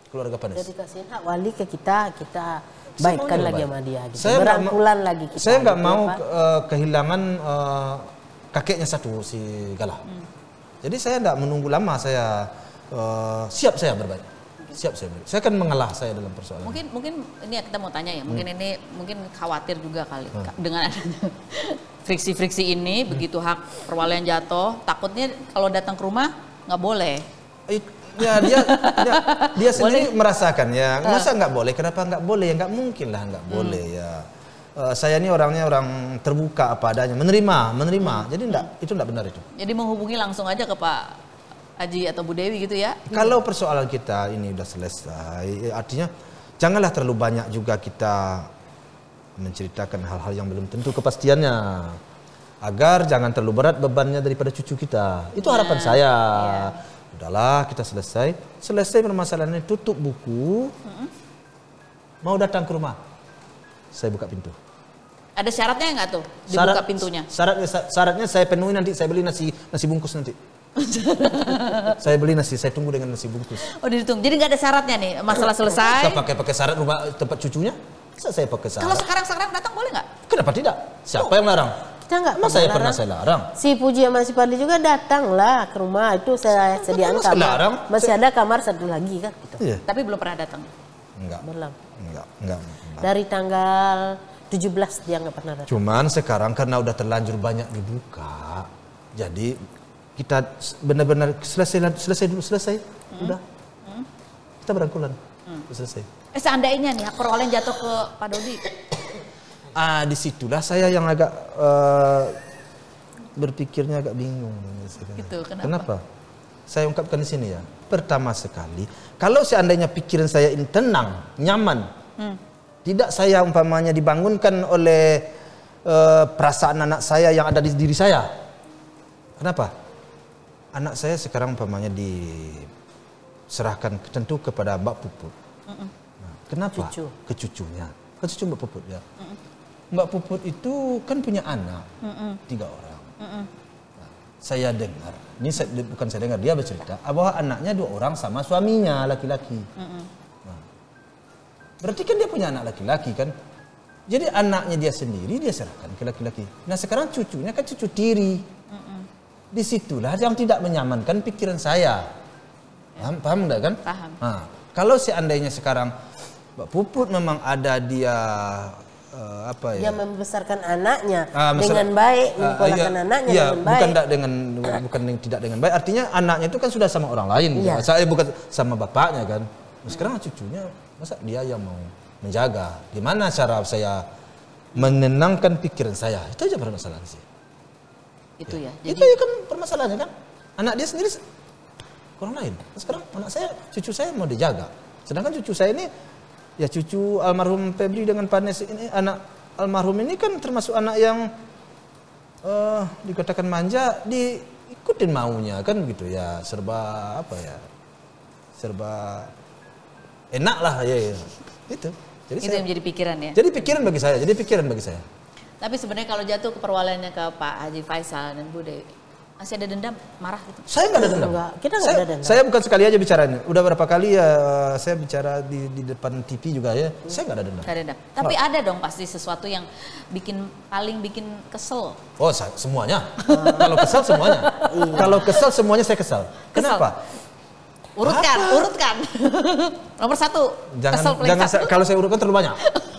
keluarga Panes. Jadi kasihin hak wali ke kita, kita baikkan lagi baik. sama dia. Gitu. Saya nggak mau- Berangkulan lagi kita. Saya nggak gitu, mau Pak. eh, kehilangan eh, kakeknya satu si Galah. Jadi saya tidak menunggu lama. Saya eh, siap saya berbaik. Siap saya berbaik. Saya akan mengalah saya dalam persoalan. Mungkin mungkin ini ya kita mau tanya ya, mungkin Hmm. ini mungkin khawatir juga kali dengan adanya friksi-friksi ini begitu hak perwalian jatuh, takutnya kalau datang ke rumah nggak boleh. Eh, Ya dia dia, dia sendiri merasakan ya. Masa nggak boleh? Kenapa nggak boleh? Ya nggak mungkin lah nggak boleh ya. Eh, saya ini orangnya orang terbuka apa adanya, menerima, menerima. Jadi enggak, itu enggak benar itu. Jadi menghubungi langsung aja ke Pak Haji atau Bu Dewi gitu ya. Kalau persoalan kita ini udah selesai, eh, artinya janganlah terlalu banyak juga kita menceritakan hal-hal yang belum tentu kepastiannya. Agar jangan terlalu berat bebannya daripada cucu kita. Itu harapan saya. Udahlah kita selesai, selesai permasalahan ini tutup buku. Mau datang ke rumah, saya buka pintu. Ada syaratnya nggak tuh dibuka Syarat- pintunya? Syaratnya, syaratnya saya penuhi nanti, saya beli nasi nasi bungkus nanti. saya beli nasi, saya tunggu dengan nasi bungkus. Oh dihitung. Jadi nggak ada syaratnya nih. Masalah selesai. Saya pakai pakai syarat rumah tempat cucunya. Masa saya pakai syarat? Kalau sekarang-sekarang datang boleh nggak? Kenapa tidak? Siapa yang larang? Kita nggak Masa saya pernah pernah saya larang? Si Puji sama si Padli juga datang lah ke rumah itu saya sediakan kamar. larang? Masih ada kamar satu lagi kan gitu. Iya. Tapi belum pernah datang. Enggak. Belum. Enggak, enggak. enggak. Dari tanggal 17 dia nggak pernah datang. Cuman sekarang karena udah terlanjur banyak dibuka, jadi kita benar-benar selesai selesai dulu selesai, udah. Kita berangkulan, selesai. Eh seandainya nih perolehan jatuh ke Pak Dodi. Ah, di situlah saya yang agak eh, berpikirnya agak bingung. Gitu, kenapa? Kenapa? Saya ungkapkan di sini ya. Pertama sekali, kalau seandainya pikiran saya ini tenang, nyaman, tidak saya umpamanya dibangunkan oleh eh, perasaan anak saya yang ada di diri saya. Kenapa? Anak saya sekarang umpamanya diserahkan tentu kepada Mbak Puput. Nah, kenapa? Cucu. Ke cucunya. Ke cucu Mbak Puput ya. Mbak Puput itu kan punya anak tiga orang. Nah, saya dengar, ini saya, bukan saya dengar dia bercerita bahwa anaknya dua orang sama suaminya laki-laki. Nah, berarti kan dia punya anak laki-laki kan. Jadi anaknya dia sendiri dia serahkan ke laki-laki. Nah sekarang cucunya kan cucu tiri. Di situlah yang tidak menyamankan pikiran saya. Paham, paham enggak kan? Paham. Nah, kalau seandainya sekarang Mbak Puput memang ada dia eh, apa ya? Dia membesarkan anaknya Ah, masalah- dengan baik, Ah, memperlakukan iya, anaknya iya, dengan baik. bukan tidak dengan bukan yang tidak dengan baik. Artinya anaknya itu kan sudah sama orang lain. gitu. Iya. Saya bukan sama bapaknya kan. Nah, Sekarang cucunya masa dia yang mau menjaga. Gimana cara saya menenangkan pikiran saya? Itu aja permasalahan sih. Itu ya. Itu Jadi ya kan permasalahannya kan. Anak dia sendiri se- orang lain. Sekarang anak saya, cucu saya mau dijaga. Sedangkan cucu saya ini ya cucu almarhum Febri dengan Panes ini anak almarhum ini kan termasuk anak yang eh dikatakan manja, diikutin maunya kan gitu ya. Serba apa ya? Serba enak lah ya. ya. Itu. Jadi itu saya, yang menjadi pikiran ya. jadi pikiran bagi saya, jadi pikiran bagi saya. Tapi sebenarnya kalau jatuh ke perwaliannya ke Pak Haji Faisal dan Bu Dewi, masih ada dendam, marah gitu. Saya nggak ada dendam. Enggak, kita nggak saya, ada dendam. Saya bukan sekali aja bicaranya. Udah berapa kali ya saya bicara di, di depan TV juga ya. Saya nggak ada dendam. Nggak ada dendam. Tapi ada dong pasti sesuatu yang bikin paling bikin kesel. Oh sa- semuanya. Kalau kesal semuanya. Kalau kesal semuanya saya kesal. Kenapa? Urutkan, urutkan. Nomor satu, Jangan kesel jangan satu. saya- kalau saya urutkan terlalu banyak.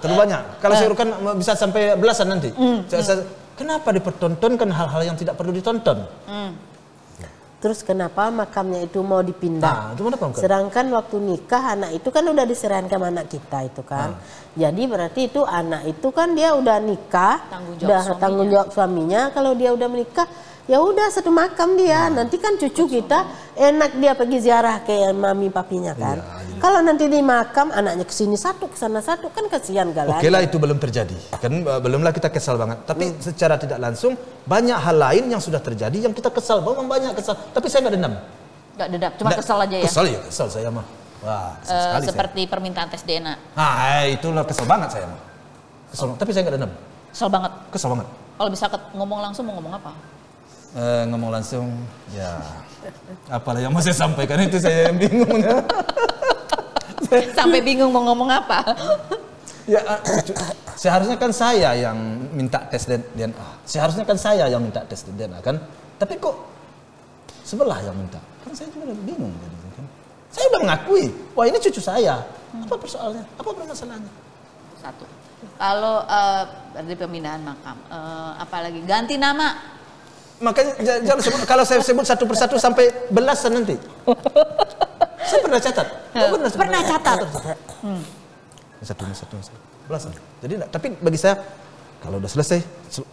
Terlalu banyak. Kalau saya urutkan bisa sampai belasan nanti. Saya- saya- kenapa dipertontonkan hal-hal yang tidak perlu ditonton? Terus kenapa makamnya itu mau dipindah? Nah, itu kenapa? Sedangkan waktu nikah anak itu kan udah diserahkan ke anak kita itu kan. Jadi berarti itu anak itu kan dia udah nikah, Tanggung jawab udah suaminya. tanggung jawab suaminya. Kalau dia udah menikah, ya udah satu makam dia. Nanti kan cucu kita enak dia pergi ziarah ke mami papinya kan. Kalau nanti di makam anaknya ke sini satu, ke sana satu kan kasihan galan. Oke lah itu belum terjadi. Kan uh, belumlah kita kesal banget. Tapi secara tidak langsung banyak hal lain yang sudah terjadi yang kita kesal. Memang banyak kesal. Tapi saya nggak dendam. Nggak dendam, cuma Nggak- kesel aja ya. Kesal ya kesal saya mah. Wah kesal Eh, sekali saya. seperti permintaan tes DNA. Ah itulah kesal banget saya mah. Kesal. Tapi saya nggak dendam. Kesel banget. Kesal banget. Kalau bisa ngomong langsung mau ngomong apa? Eh, ngomong langsung ya apalah yang mau saya sampaikan itu saya yang bingung ya. Sampai bingung mau ngomong apa. Ya, ah, seharusnya kan saya yang minta tes DNA. Seharusnya kan saya yang minta tes DNA kan. Tapi kok sebelah yang minta? Kan saya juga bingung kan. Saya udah mengakui, wah ini cucu saya. Apa persoalannya? Apa permasalahannya? Satu. Kalau eh, dari pemindahan makam, eh, apalagi ganti nama. Makanya jangan sebut, kalau saya sebut satu persatu sampai belasan nanti. saya pernah catat. Oh, pernah, Pernah catat. Ini satu, satu, satu. Belasan. Jadi enggak. Tapi bagi saya kalau udah selesai, sel-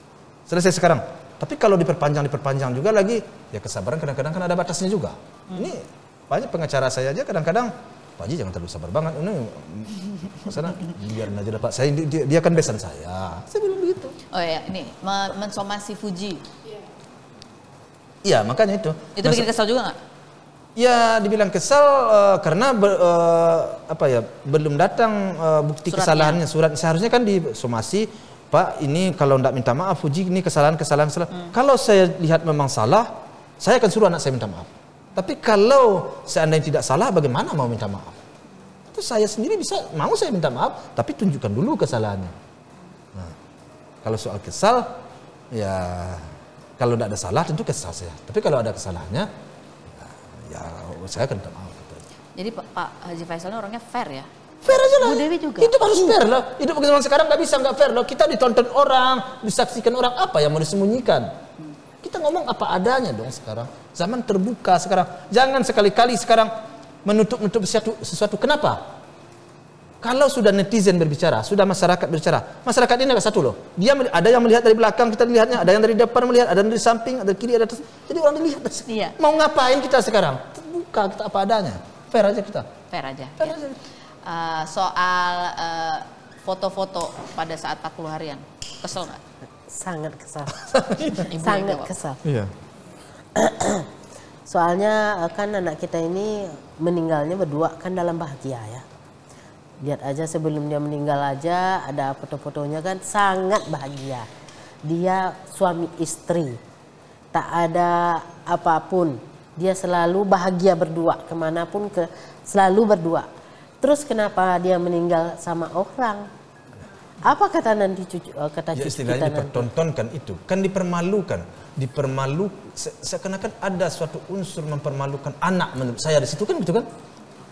selesai sekarang. Tapi kalau diperpanjang, diperpanjang juga lagi, ya kesabaran kadang-kadang kan ada batasnya juga. Ini banyak pengacara saya aja kadang-kadang, Pak Haji jangan terlalu sabar banget. Ini sana biarin aja lah Pak. Saya dia, dia kan besan saya. Saya bilang begitu. Oh ya, ini me- mensomasi Fuji. Iya makanya itu. Itu bikin kesel juga nggak? Ya dibilang kesal eh, karena be- eh, apa ya belum datang eh, bukti Suratnya. kesalahannya surat seharusnya kan disomasi Pak ini kalau tidak minta maaf Fuji ini kesalahan kesalahan kesalahan. Kalau saya lihat memang salah saya akan suruh anak saya minta maaf. Tapi kalau seandainya tidak salah, bagaimana mau minta maaf? Itu saya sendiri bisa, mau saya minta maaf, tapi tunjukkan dulu kesalahannya. Nah, kalau soal kesal, ya kalau tidak ada salah tentu kesal saya. Tapi kalau ada kesalahannya, ya, ya saya akan minta maaf. Jadi Pak, Pak Haji Faisal ini orangnya fair ya? Fair aja lah. Bu Dewi juga. Itu harus fair lah. Hidup zaman sekarang nggak bisa nggak fair loh. Kita ditonton orang, disaksikan orang apa yang mau disembunyikan. Kita ngomong apa adanya dong sekarang. Zaman terbuka sekarang. Jangan sekali-kali sekarang menutup-nutup sesuatu, sesuatu. Kenapa? Kalau sudah netizen berbicara, sudah masyarakat berbicara, masyarakat ini agak satu loh. Dia ada yang melihat dari belakang kita lihatnya, ada yang dari depan melihat, ada yang dari samping, ada dari kiri, ada atas. Jadi orang dilihat. Iya. Mau ngapain kita sekarang? Terbuka kita apa adanya. Fair aja kita. Fair aja. Fair ya. aja. Eh, soal eh, foto-foto pada saat 40 harian, kesel nggak? Sangat kesal. Sangat kesal. Iya. Soalnya eh, kan anak kita ini meninggalnya berdua kan dalam bahagia ya. Lihat aja sebelum dia meninggal aja ada foto-fotonya kan sangat bahagia. Dia suami istri. Tak ada apa pun. Dia selalu bahagia berdua ke mana pun ke selalu berdua. Terus kenapa dia meninggal sama orang? Apa kata nanti cucu eh, kata Ya cucu kita nanti? dipertontonkan itu, kan dipermalukan, dipermalu se- seakan-akan ada suatu unsur mempermalukan anak menurut saya di situ kan gitu kan?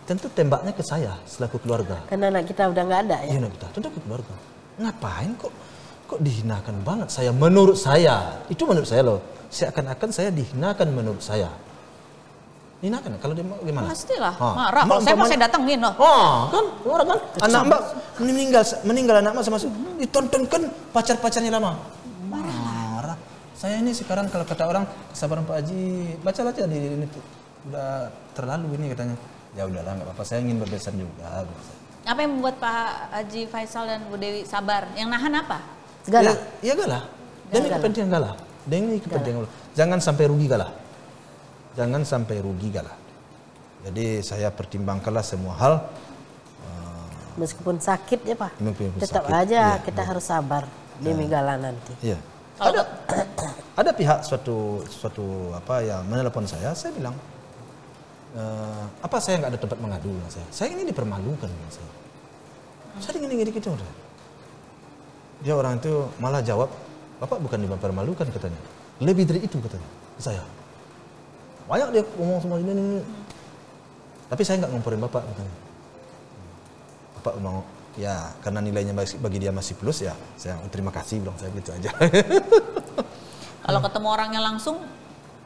Tentu tembaknya ke saya selaku keluarga. Karena anak kita udah nggak ada ya. Iya kita, tentu ke keluarga. Ngapain kok kok dihinakan banget saya menurut saya. Itu menurut saya loh. Seakan-akan saya dihinakan menurut saya. Dihinakan kalau dia mau gimana? Pastilah, Ah. marah. Kalau Mbak, saya mau saya datengin loh. Oh, kan orang kan anak mbak meninggal meninggal anak mbak sama ditontonkan pacar-pacarnya lama. Marah. Saya ini sekarang kalau kata orang kesabaran Pak Haji baca baca di ini tuh. udah terlalu ini katanya. Ya udahlah nggak apa-apa saya ingin berbesan juga. Apa yang membuat Pak Haji Faisal dan Bu Dewi sabar? Yang nahan apa? Galak. Ya, ya galah. Demi Galah. kepentingan galah. Demi kepentingan galah. Jangan sampai rugi galah. Jangan sampai rugi galah. Jadi saya pertimbangkanlah semua hal. Meskipun sakit ya Pak, Meskipun tetap sakit, aja iya, kita harus sabar demi Gala nanti. Iya. Kalau ada ada pihak suatu suatu apa yang menelpon saya, saya bilang "Eh, apa saya nggak ada tempat mengadu bilang saya. Saya ini dipermalukan bilang saya. Saya ingin ingin gitu udah. Dia orang itu malah jawab, bapak bukan dipermalukan katanya, lebih dari itu katanya saya. Banyak dia ngomong semua ini, ini. Tapi saya nggak ngomporin bapak katanya. Bapak mau ya karena nilainya bagi dia masih plus ya saya terima kasih bilang saya gitu aja. kalau ketemu orangnya langsung,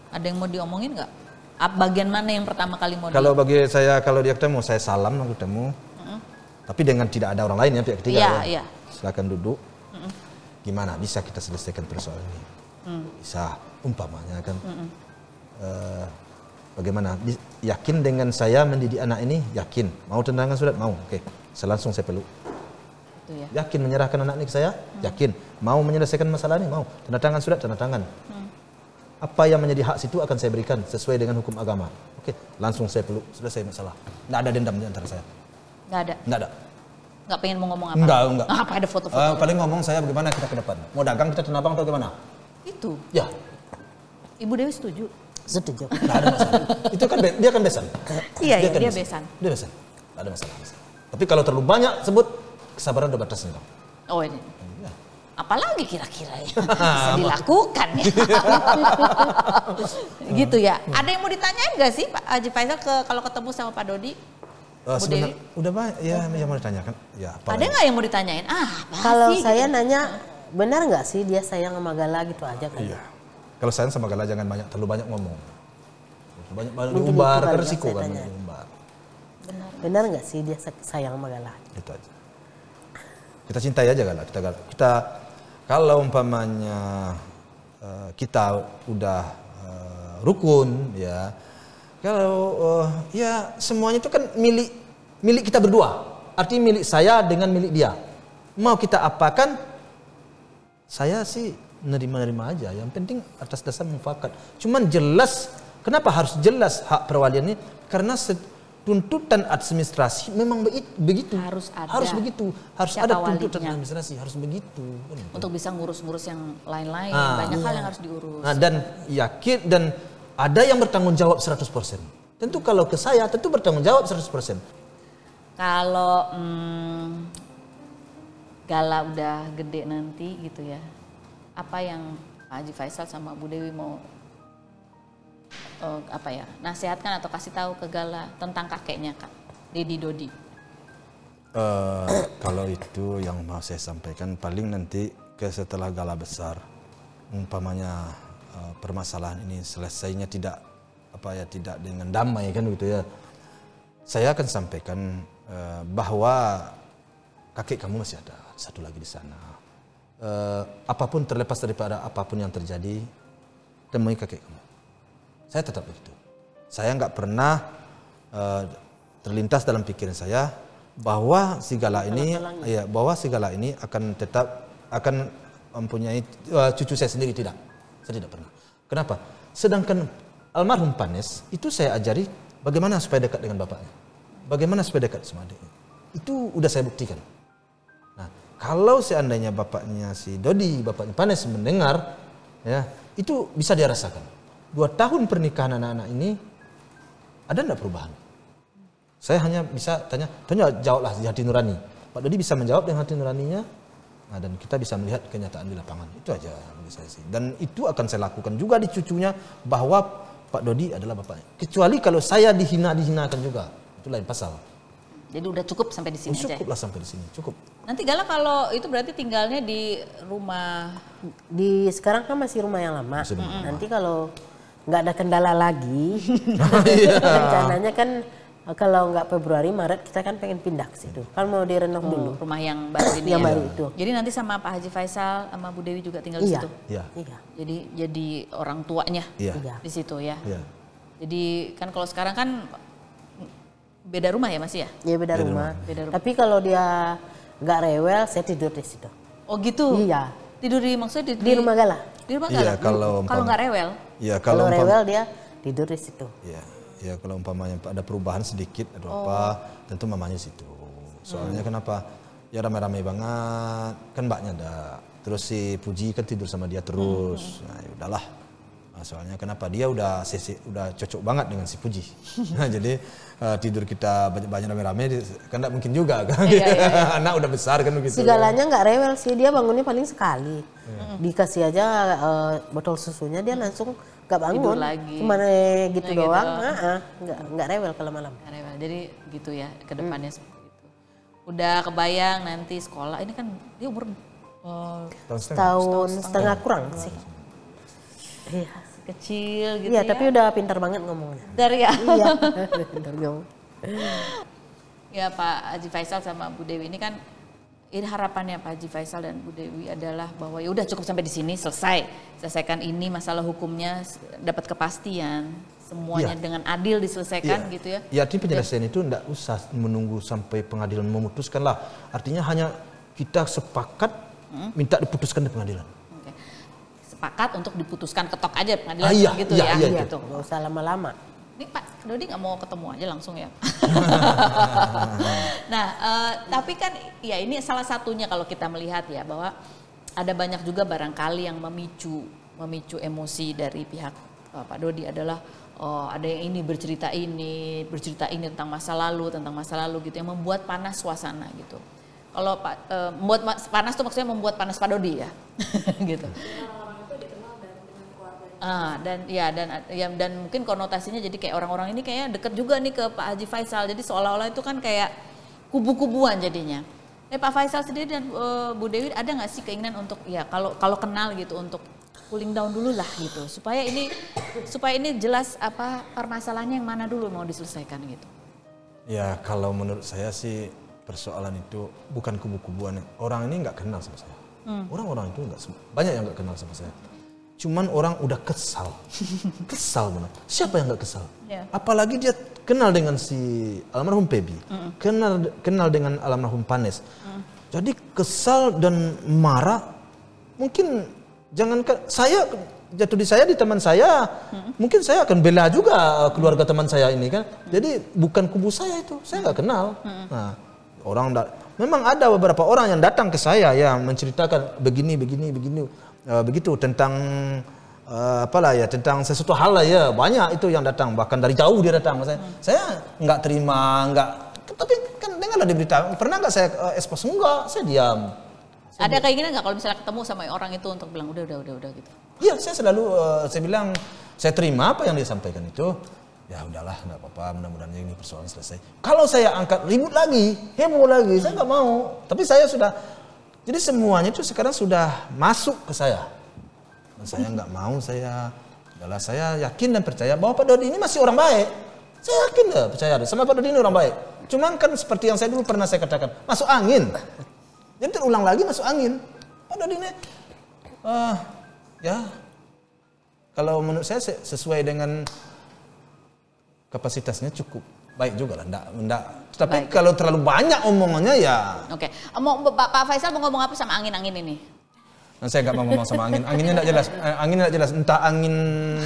ada yang mau diomongin nggak? Bagian mana yang pertama kali mau kalau bagi saya kalau dia ketemu saya salam ketemu. Tapi dengan tidak ada orang lain ya pihak ketiga. Iya, ya. iya. Silakan duduk. Gimana bisa kita selesaikan persoalan ini? Mm. Bisa umpamanya kan. Eh, bagaimana? Di- Yakin dengan saya mendidik anak ini? Yakin. Mau tendangan surat? Mau. Oke. Saya langsung saya peluk. Ya. Yakin menyerahkan anak ini ke saya? Yakin. Mau menyelesaikan masalah ini? Mau. Tanda tangan surat, tanda tangan. Apa yang menjadi hak situ akan saya berikan sesuai dengan hukum agama. Oke, langsung saya peluk, selesai masalah. Tidak ada dendam di antara saya. Nggak ada. Tidak ada. Nggak pengen mau ngomong apa? Enggak, enggak. Apa ada foto-foto? Eh, paling ngomong saya bagaimana kita ke depan. Mau dagang kita tenabang atau gimana? Itu. Ya, Ibu Dewi setuju. Setuju. tidak ada masalah. Itu kan be- dia kan besan. Iya, iya, kan dia besan. Dia besan. Tidak ada masalah. Tapi kalau terlalu banyak sebut kesabaran ada batasnya. Oh ini. Apalagi kira-kira ya bisa dilakukan ya. gitu ya. Ada yang mau ditanyain nggak sih Pak Haji Faisal ke kalau ketemu sama Pak Dodi? Eh, Bu sebenar- udah banyak ya yang mau ditanyakan. Ya, apa Ada nggak yang mau ditanyain? Ah, apa Kalau sih? saya nanya, benar nggak sih dia sayang sama Gala gitu aja kan? Iya. Kalau sayang sama Gala jangan banyak terlalu banyak ngomong. Banyak banyak Mungkin diumbar kan yang resiko kan tanya. diumbar. Benar nggak sih dia sa- sayang sama Gala? Itu aja. Kita cintai aja Gala. Kita. Kita kalau umpamanya eh, kita udah eh, rukun ya. Kalau eh, ya semuanya itu kan milik milik kita berdua. Artinya milik saya dengan milik dia. Mau kita apakan saya sih nerima-nerima aja. Yang penting atas dasar mufakat. Cuman jelas, kenapa harus jelas hak perwalian ini? Karena tuntutan administrasi memang begitu. Harus ada. Harus begitu. Harus Siapa ada tuntutan walinya. administrasi. Harus begitu. Untuk bisa ngurus-ngurus yang lain-lain, Ah. banyak hal yang harus diurus. Nah, dan yakin dan ada yang bertanggung jawab 100%. Tentu kalau ke saya tentu bertanggung jawab 100%. Kalau hmm, Gala udah gede nanti gitu ya, apa yang Pak Haji Faisal sama Bu Dewi mau eh, apa ya nasihatkan atau kasih tahu ke Gala tentang kakeknya kak Dedi Dodi? Eh, kalau itu yang mau saya sampaikan paling nanti ke setelah gala besar umpamanya eh, permasalahan ini selesainya tidak apa ya tidak dengan damai kan gitu ya. Saya akan sampaikan eh, bahwa kakek kamu masih ada satu lagi di sana. Eh, apa pun terlepas daripada apa pun yang terjadi temui kakek kamu saya tetap begitu. Saya nggak pernah eh, terlintas dalam pikiran saya bahwa segala ini ya bahwa segala ini akan tetap akan mempunyai eh, cucu saya sendiri. Tidak. Saya tidak pernah. Kenapa? Sedangkan almarhum Panes itu saya ajari bagaimana supaya dekat dengan bapaknya. Bagaimana supaya dekat sama adiknya. Itu udah saya buktikan. Nah, kalau seandainya bapaknya si Dodi, bapaknya Panes mendengar, ya itu bisa dia rasakan. Dua tahun pernikahan anak-anak ini ada enggak perubahan? Saya hanya bisa tanya, tanya jawablah di hati nurani. Pak Dodi bisa menjawab dengan hati nuraninya, nah, dan kita bisa melihat kenyataan di lapangan. Itu aja bagi saya sih. Dan itu akan saya lakukan juga di cucunya bahwa Pak Dodi adalah bapaknya. Kecuali kalau saya dihina dihinakan juga, itu lain pasal. Jadi udah cukup sampai di sini aja. ya? Cukuplah sampai di sini, cukup. Nanti Gala kalau itu berarti tinggalnya di rumah Di sekarang kan masih rumah yang lama. Masih rumah Nanti kalau nggak ada kendala lagi, Iya. rencananya kan kalau nggak Februari Maret kita kan pengen pindah ke situ. Kan mau direnov dulu. rumah yang baru ini Yang ya. baru itu. Jadi nanti sama Pak Haji Faisal sama Bu Dewi juga tinggal di Iya. situ. Iya. Iya. Jadi jadi orang tuanya Iya. Iya. di situ ya. Iya. Jadi kan kalau sekarang kan beda rumah ya Mas ya? Ya beda, Beda rumah. Beda rumah. Tapi kalau dia nggak rewel, saya tidur di situ. Oh gitu. Iya. Tidur di maksudnya di, Di rumah Gala. Di rumah Iya, Gala? kalau kalau umpam- nggak rewel. Ya Kalau kalau umpam, rewel dia tidur di situ. ya, ya kalau umpamanya ada perubahan sedikit atau Oh. apa, tentu mamanya situ. Soalnya Hmm. kenapa? Ya ramai-ramai banget, kan mbaknya ada. Terus si Puji kan tidur sama dia terus. Hmm. Nah, ya udahlah. Nah, soalnya kenapa dia udah sesi, udah cocok banget dengan si Puji. nah, jadi eh, tidur kita banyak-banyak rame-rame di- kan tidak mungkin juga kan. Iya, Anak udah besar kan begitu. Segalanya nggak rewel sih, dia bangunnya paling sekali. Iya. Dikasih aja eh, botol susunya dia langsung nggak bangun. Tidur lagi. Cuma eh, gitu Nah, gitu doang. nggak nggak rewel kalau malam. Nggak rewel. Jadi gitu ya ke depannya seperti itu. Udah kebayang nanti sekolah ini kan dia umur eh, Tahun setengah. Tahun setengah kurang sih. Iya. Kecil gitu Iya, ya. tapi udah pintar banget ngomongnya. dari ya. Iya. pintar ngomong. ya Pak Haji Faisal sama Bu Dewi ini kan ini harapannya Pak Haji Faisal dan Bu Dewi adalah bahwa ya udah cukup sampai di sini selesai selesaikan ini masalah hukumnya dapat kepastian semuanya Iya. dengan adil diselesaikan gitu ya. Ya artinya penyelesaian itu tidak usah menunggu sampai pengadilan memutuskan lah. Artinya hanya kita sepakat Hmm? minta diputuskan di pengadilan. Sepakat untuk diputuskan ketok aja pengadilan Ah, iya, gitu iya, ya iya, gitu. Nggak usah lama-lama. Ini Pak Dodi nggak mau ketemu aja langsung ya. nah, eh, tapi kan ya ini salah satunya kalau kita melihat ya bahwa ada banyak juga barangkali yang memicu memicu emosi dari pihak eh, Pak Dodi adalah oh, ada yang ini bercerita ini, bercerita ini tentang masa lalu, tentang masa lalu gitu yang membuat panas suasana gitu. Kalau Pak eh, membuat panas tuh maksudnya membuat panas Pak Dodi ya. gitu. Ah, dan ya dan ya dan mungkin konotasinya jadi kayak orang-orang ini kayaknya deket juga nih ke Pak Haji Faisal. Jadi seolah-olah itu kan kayak kubu-kubuan jadinya. Eh Pak Faisal sendiri dan eh, Bu Dewi ada nggak sih keinginan untuk ya kalau kalau kenal gitu untuk cooling down dulu lah gitu supaya ini supaya ini jelas apa permasalahannya yang mana dulu mau diselesaikan gitu. Ya kalau menurut saya sih persoalan itu bukan kubu-kubuan. Orang ini nggak kenal sama saya. Hmm. Orang-orang itu nggak banyak yang nggak kenal sama saya. Cuman orang udah kesal, kesal benar. Siapa yang nggak kesal? Ya. Apalagi dia kenal dengan si almarhum Pebi, kenal kenal dengan almarhum Panes. Jadi kesal dan marah. Mungkin jangan saya jatuh di saya di teman saya, mungkin saya akan bela juga keluarga teman saya ini kan. Jadi bukan kubu saya itu, saya nggak kenal. Nah, orang memang ada beberapa orang yang datang ke saya yang menceritakan begini begini begini eh, begitu tentang eh, apalah ya tentang sesuatu hal lah ya banyak itu yang datang bahkan dari jauh dia datang saya saya nggak terima nggak tapi kan dengarlah di berita pernah nggak saya eh, expose enggak saya diam Ada keinginan nggak kalau misalnya ketemu sama orang itu untuk bilang udah udah udah udah gitu. Iya, saya selalu eh, saya bilang saya terima apa yang dia sampaikan itu. Ya udahlah, nggak apa-apa. Mudah-mudahan ini persoalan selesai. Kalau saya angkat ribut lagi, heboh lagi, saya nggak mau. Tapi saya sudah, jadi semuanya itu sekarang sudah masuk ke saya. Dan saya nggak mau. Saya, adalah saya yakin dan percaya bahwa Pak Dodi ini masih orang baik. Saya yakin lah percaya sama Pak Dodi ini orang baik. Cuman kan seperti yang saya dulu pernah saya katakan, masuk angin. Jadi terulang lagi masuk angin. Pak Dodi ini, eh, ya kalau menurut saya se- sesuai dengan kapasitasnya cukup baik juga lah. Nggak, nggak. Tapi Baik. kalau terlalu banyak omongannya ya, Oke, mau Pak Pak Faisal mau ngomong apa sama angin-angin ini? nah, saya nggak mau ngomong sama angin. Anginnya nggak jelas. Eh, Angin nggak jelas. Entah angin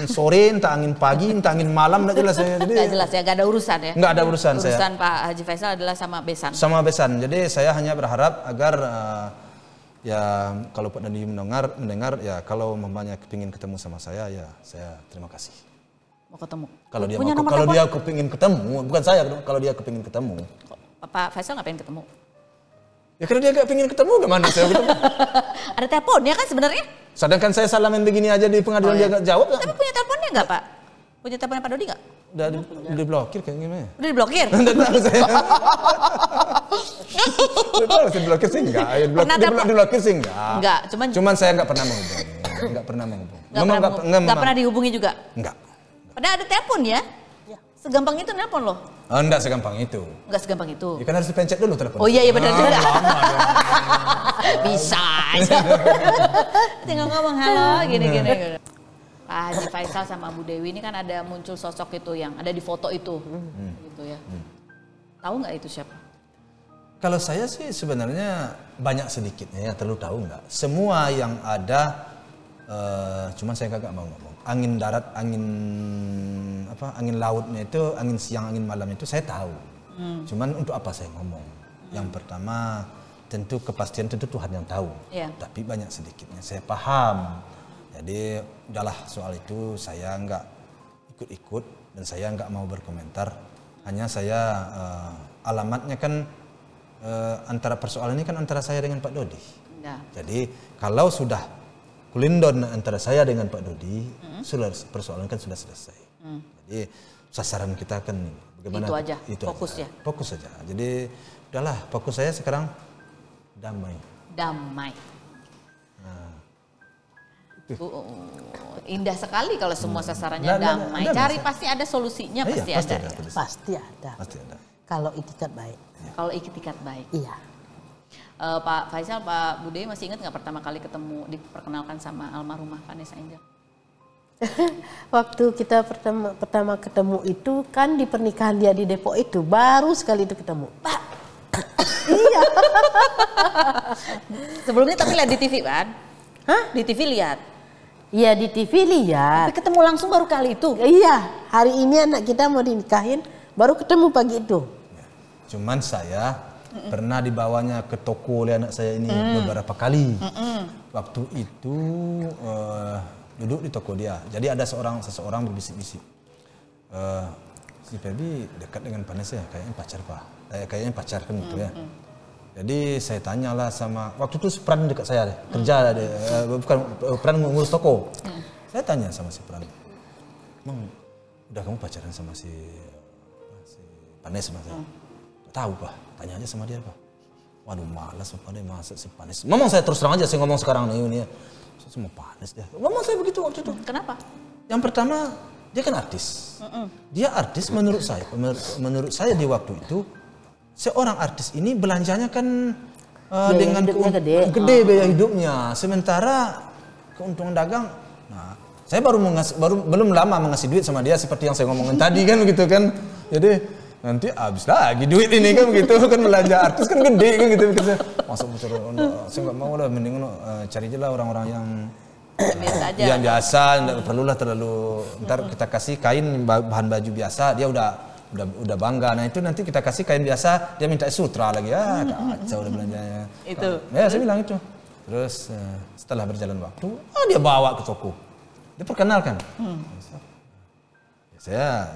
sore, entah angin pagi, entah angin malam nggak jelas. Saya. Jadi Nggak jelas ya, nggak ada urusan ya. nggak ada urusan, saya. Urusan Pak Haji Faisal adalah sama besan. Sama besan. Jadi saya hanya berharap agar eh, ya kalau Pak Dandi mendengar, mendengar ya kalau mamanya kepingin ketemu sama saya ya saya terima kasih. Mau ketemu. Kalau dia Punya mau, kalau telepon? dia kepingin ketemu, bukan saya, kalau dia kepingin ketemu. Pak Faisal nggak pengen ketemu? Ya karena dia gak pengen ketemu, gimana saya ketemu? Ada teleponnya kan sebenarnya? Sedangkan saya salamin begini aja di pengadilan Oh, dia iya. gak jawab, Tapi punya teleponnya nggak Pak? Punya teleponnya Pak Dodi nggak? udah di, diblokir kayak gimana? Udah diblokir? Tidak tahu saya. Tidak tahu saya diblokir sih enggak. Ya, diblokir sih enggak. Enggak, cuman- cuman saya enggak pernah menghubungi. Enggak pernah menghubungi. Nggak pernah, nggak- nggak memang- pernah dihubungi juga? Enggak. Padahal ada telepon ya? Segampang itu nelpon loh? Oh, enggak segampang itu. Nggak segampang itu. Ya kan harus dipencet dulu telepon. Oh iya, iya benar Ah, juga. dong. Bisa aja. Tinggal ngomong halo gini gini. gini. Pak Haji Faisal sama Bu Dewi ini kan ada muncul sosok itu yang ada di foto itu, gitu ya. Tahu nggak itu siapa? Kalau saya sih sebenarnya banyak sedikitnya ya, terlalu tahu nggak. Semua yang ada, eh, cuman saya kagak mau ngomong. Angin darat, angin apa, angin lautnya itu, angin siang, angin malam itu saya tahu. Cuman untuk apa saya ngomong? Yang pertama tentu kepastian tentu Tuhan yang tahu. Iya. Tapi banyak sedikitnya saya paham. Jadi udahlah soal itu saya nggak ikut-ikut dan saya nggak mau berkomentar. Hanya saya eh, alamatnya kan eh, antara persoalan ini kan antara saya dengan Pak Dodi. Ya. Jadi kalau sudah kulindon antara saya dengan Pak Dodi, sudah persoalan kan sudah selesai. Jadi sasaran kita kan bagaimana Itu aja, fokus ya? Fokus saja. Jadi udahlah fokus saya sekarang damai. Damai. Nah. Oh, indah sekali kalau semua sasarannya Nggak, nggak, damai. nggak, Cari nggak. pasti ada solusinya, Iya, pasti, pasti ada. ada, ya. Pasti ada. Pasti ada. Kalau itikat baik. Kalau ikat baik. Iya. Eh, Pak Faisal, Pak Bude masih ingat nggak pertama kali ketemu diperkenalkan sama almarhumah Vanessa Angel? Waktu kita pertama pertama ketemu itu kan di pernikahan dia di Depok itu baru sekali itu ketemu. Sebelumnya tapi lihat di TV kan? Hah? Di TV lihat. Iya di TV lihat. Tapi ketemu langsung baru kali itu. Iya, hari ini anak kita mau dinikahin, baru ketemu pagi itu. Cuman saya pernah dibawanya ke toko oleh anak saya ini beberapa kali. Waktu itu eh, duduk di toko dia. Jadi ada seorang seseorang berbisik-bisik. Eh, si Febi dekat dengan Vanessa ya, kayaknya pacar pak. Eh, kayaknya pacar kan gitu ya. Jadi saya tanyalah sama waktu itu si Pran dekat saya deh, kerja deh, eh, bukan Pran ngurus toko. Saya tanya sama si Pran, Emang udah kamu pacaran sama si si Panes mas? Gak tahu pak, tanya aja sama dia pak. Waduh malas pak deh masa si Panes. Memang saya terus terang aja saya ngomong sekarang nih ini ya. Saya sama Panes dia. Ngomong saya begitu waktu itu. Kenapa? Yang pertama dia kan artis. Dia artis menurut saya, menurut, menurut saya di waktu itu seorang artis ini belanjanya kan uh, Biaya dengan hidupnya gede. gede biaya hidupnya. Sementara keuntungan dagang, nah saya baru mengas- baru belum lama mengasih duit sama dia seperti yang saya ngomongin tadi kan begitu kan. Jadi nanti habis lagi duit ini kan begitu kan belanja artis kan gede kan gitu pikir saya. Masuk bocor, oh, saya nggak mau lah mending uh, cari aja lah orang-orang yang Biasa aja. yang biasa, nggak perlulah terlalu. Ntar kita kasih kain ba- bahan baju biasa, dia udah udah udah bangga. Nah itu nanti kita kasih kain biasa, dia minta sutra lagi. Ah kacau udah belanjanya. Itu. Ya saya bilang itu. Terus eh, setelah berjalan waktu, ah dia bawa ke toko. dia perkenalkan. Ya, saya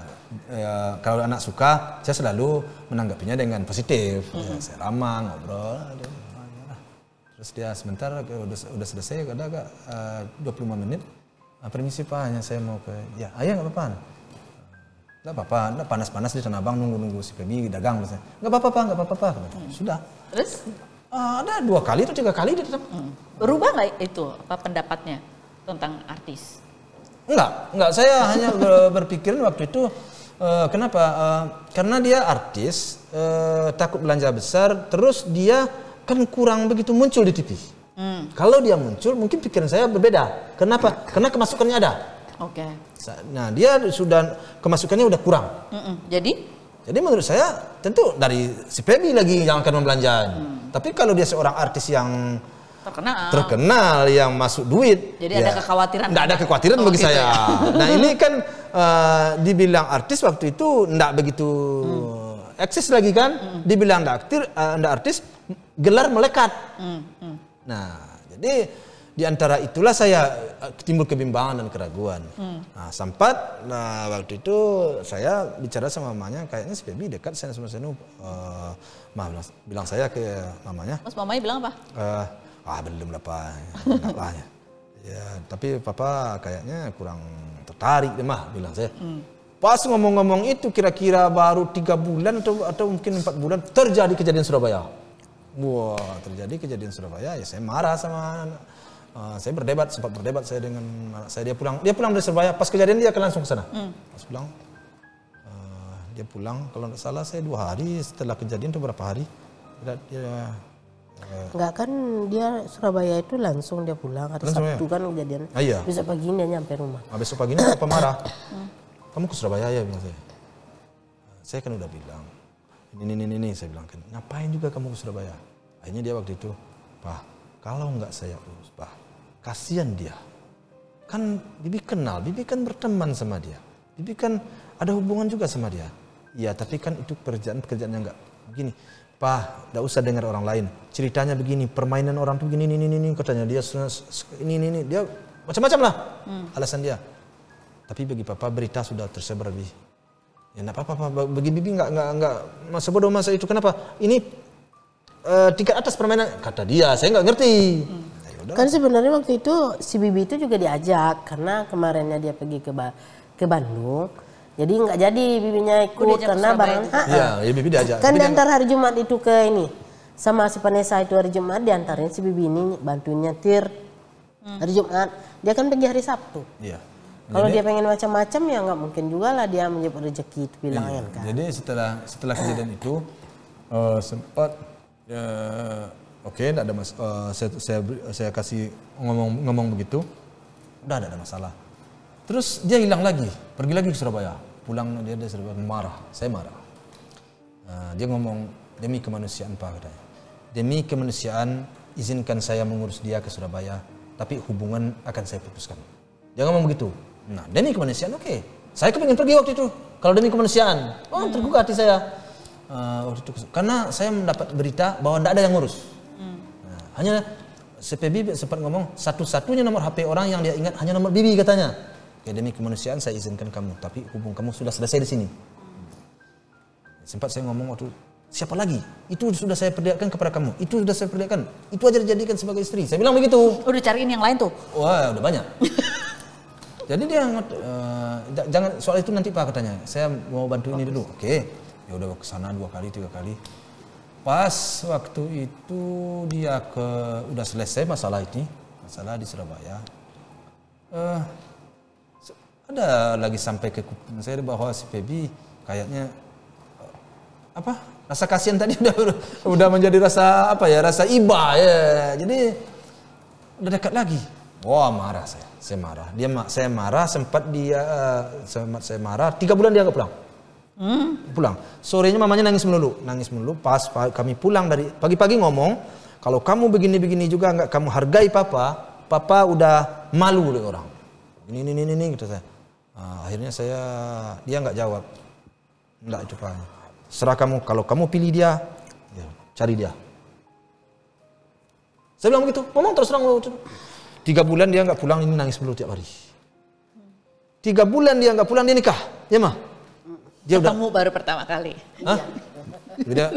ya, kalau anak suka, saya selalu menanggapinya dengan positif. Ya, saya ramah, ngobrol. Terus dia sebentar udah, udah selesai, ada agak eh, 25 menit. "Ah, permisi Pak, hanya saya mau ke, ya ayah nggak apa-apa. Nggak apa-apa, nggak panas-panas di Tanah Abang nunggu-nunggu si Feby dagang. Misalnya. Nggak apa-apa Pak, nggak apa-apa Pak. Sudah. Terus Ah, ada dua kali atau tiga kali dia datang. berubah nggak itu apa pendapatnya tentang artis? Enggak, enggak. Saya hanya ber- berpikiran waktu itu eh, kenapa? Eh, karena dia artis, eh, takut belanja besar, terus dia kan kurang begitu muncul di TV. Kalau dia muncul, mungkin pikiran saya berbeda. Kenapa? Karena kemasukannya ada. Oke. Sa- Nah, dia sudah kemasukannya udah kurang. Mm-mm. Jadi Jadi menurut saya tentu dari si Feby lagi yang akan membelanjakan. Tapi kalau dia seorang artis yang terkenal. terkenal yang masuk duit. Jadi ada kekhawatiran. Enggak ada kekhawatiran Oh, bagi gitu saya. ya. Nah ini kan eh, dibilang artis waktu itu enggak begitu eksis lagi kan. Dibilang enggak aktif, eh, enggak artis, gelar melekat. Nah jadi di antara itulah saya eh, timbul kebimbangan dan keraguan. Nah sempat, nah waktu itu saya bicara sama mamanya, kayaknya si Feby dekat saya sama Senu. eh, mah bilang, saya ke mamanya, Mas mamanya bilang apa? Eh, ah belum lah pak, lah ya. Ya, tapi papa kayaknya kurang tertarik deh mah, bilang saya. Pas ngomong-ngomong itu kira-kira baru tiga bulan atau atau mungkin empat bulan terjadi kejadian Surabaya. Wah terjadi kejadian Surabaya ya saya marah sama anak. Eh, saya berdebat sempat berdebat saya dengan anak saya dia pulang dia pulang dari Surabaya pas kejadian dia akan langsung ke sana. Pas pulang eh, dia pulang kalau nggak salah saya dua hari setelah kejadian itu berapa hari dia, dia Enggak kan dia Surabaya itu langsung dia pulang hari Langsung Sabtu kan kejadian. Ah, iya. Besok pagi dia nyampe rumah. Nah, besok paginya apa marah? Kamu ke Surabaya ya bilang saya. Saya kan udah bilang. Ini ini ini, ini saya bilang kan. Ngapain juga kamu ke Surabaya? Akhirnya dia waktu itu, Pak, kalau nggak saya urus, Pak, kasihan dia. Kan Bibi kenal, Bibi kan berteman sama dia. Bibi kan ada hubungan juga sama dia. Iya, tapi kan itu pekerjaan pekerjaan yang nggak begini. Pak, nggak usah dengar orang lain. Ceritanya begini, permainan orang tuh begini, ini, ini, ini, katanya dia ini, ini, ini, dia macam-macam lah alasan dia. Tapi bagi papa berita sudah tersebar lebih. Ya enggak apa-apa, bagi bibi nggak nggak nggak masa bodoh masa itu kenapa? Ini eh, tingkat atas permainan kata dia, saya nggak ngerti. Ya udah. Kan sebenarnya waktu itu si Bibi itu juga diajak karena kemarinnya dia pergi ke ba- ke Bandung. Jadi nggak jadi bibinya ikut karena barang. Iya, ya bibi diajak. Kan dia diantar hari Jumat itu ke ini sama si Vanessa itu hari Jumat diantarin si Bibi ini bantuin nyetir hari Jumat. Dia kan pergi hari Sabtu. Iya. Kalau dia pengen macam-macam ya nggak mungkin juga lah dia menjemput rezeki itu bilangnya Iya, kan. Jadi setelah setelah kejadian itu eh, sempat eh, oke tidak ada mas eh, saya, saya saya kasih ngomong ngomong begitu udah tidak ada masalah. Terus dia hilang lagi, pergi lagi ke Surabaya. Pulang dia dari Surabaya marah, saya marah. Eh, dia ngomong demi kemanusiaan pak katanya. Demi kemanusiaan izinkan saya mengurus dia ke Surabaya, tapi hubungan akan saya putuskan. Dia ngomong begitu. Nah demi kemanusiaan oke. Saya kepingin pergi waktu itu. Kalau demi kemanusiaan, oh tergugah hati saya. Eh, waktu itu karena saya mendapat berita bahwa tidak ada yang ngurus. Nah, hanya CPB sempat ngomong satu-satunya nomor HP orang yang dia ingat hanya nomor Bibi katanya. Oke, demi kemanusiaan saya izinkan kamu, tapi hubung kamu sudah selesai di sini. Sempat saya ngomong waktu siapa lagi? Itu sudah saya perlihatkan kepada kamu. Itu sudah saya perlihatkan. Itu aja dijadikan sebagai istri. Saya bilang begitu. Udah cariin yang lain tuh. Wah, udah banyak. Jadi dia ja- jangan soal itu nanti Pak katanya. Saya mau bantu ini dulu. Oke. Ya udah ke sana dua kali, tiga kali. Pas waktu itu dia ke udah selesai masalah ini, masalah di Surabaya. Eh, ada lagi sampai ke kuping saya bahwa si Feby kayaknya eh, apa rasa kasihan tadi udah udah menjadi rasa apa ya rasa iba ya. Jadi udah dekat lagi. Wah marah saya saya marah. Dia ma- saya marah sempat dia eh, sempat saya marah tiga bulan dia nggak pulang. Pulang. Sorenya mamanya nangis melulu nangis melulu pas pa- kami pulang dari pagi-pagi ngomong kalau kamu begini-begini juga nggak kamu hargai papa papa udah malu oleh orang. Ini ini ini, ini gitu saya Ah, akhirnya saya dia nggak jawab nggak itu pak serah kamu kalau kamu pilih dia ya, cari dia saya bilang begitu ngomong terus terang tiga bulan dia nggak pulang ini nangis melulu tiap hari tiga bulan dia nggak pulang dia nikah, ya mah. Dia udah Ketemu baru pertama kali. Hah? Dia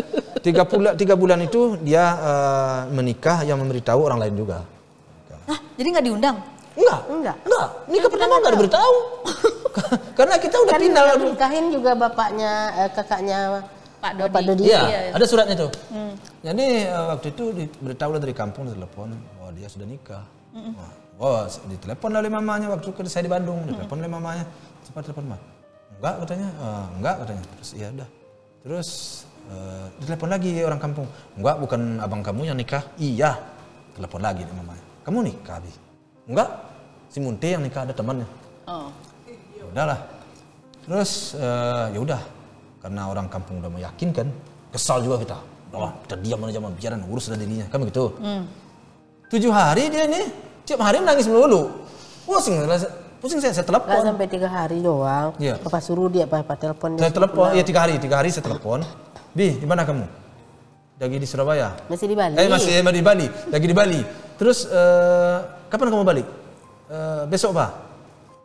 tiga bulan tiga bulan itu dia eh, menikah yang memberitahu orang lain juga. Hah, jadi nggak diundang? Enggak, Enggak. enggak. Nikah pertama enggak diberitahu. Karena kita udah Kan pindah. yang nikahin juga bapaknya, eh, kakaknya Pak Dodi. Dodi. Iya, Iya, iya. ada suratnya tuh. Jadi eh, waktu itu diberitahu dari kampung telepon, oh dia sudah nikah. Wah, Wah, ditelepon oleh mamanya waktu ke saya di Bandung, ditelepon oleh mamanya. Cepat telepon mah. Enggak katanya, "Eh, enggak katanya. Terus iya udah. Terus eh, ditelepon lagi orang kampung. Enggak, bukan abang kamu yang nikah. Iya. Telepon lagi dari mamanya. Kamu nikah, Bi? Enggak. Si Munte yang nikah ada temannya. Oh. Ya udahlah. Terus eh, ya udah karena orang kampung udah meyakinkan, kesal juga kita. Udahlah, kita diam aja mah biaran urus lah dirinya. Kan begitu. Tujuh hari dia nih, tiap hari nangis melulu. Pusing, pusing saya, saya telepon. sampai tiga hari doang. Iya. Papa suruh dia, papa telepon dia. Saya telepon, ya tiga hari, tiga hari saya telepon. Bi, di mana kamu? Lagi di Surabaya. Masih di Bali. Eh masih eh, di Bali, lagi di Bali. Terus eh, kapan kamu balik? Eh, besok pak.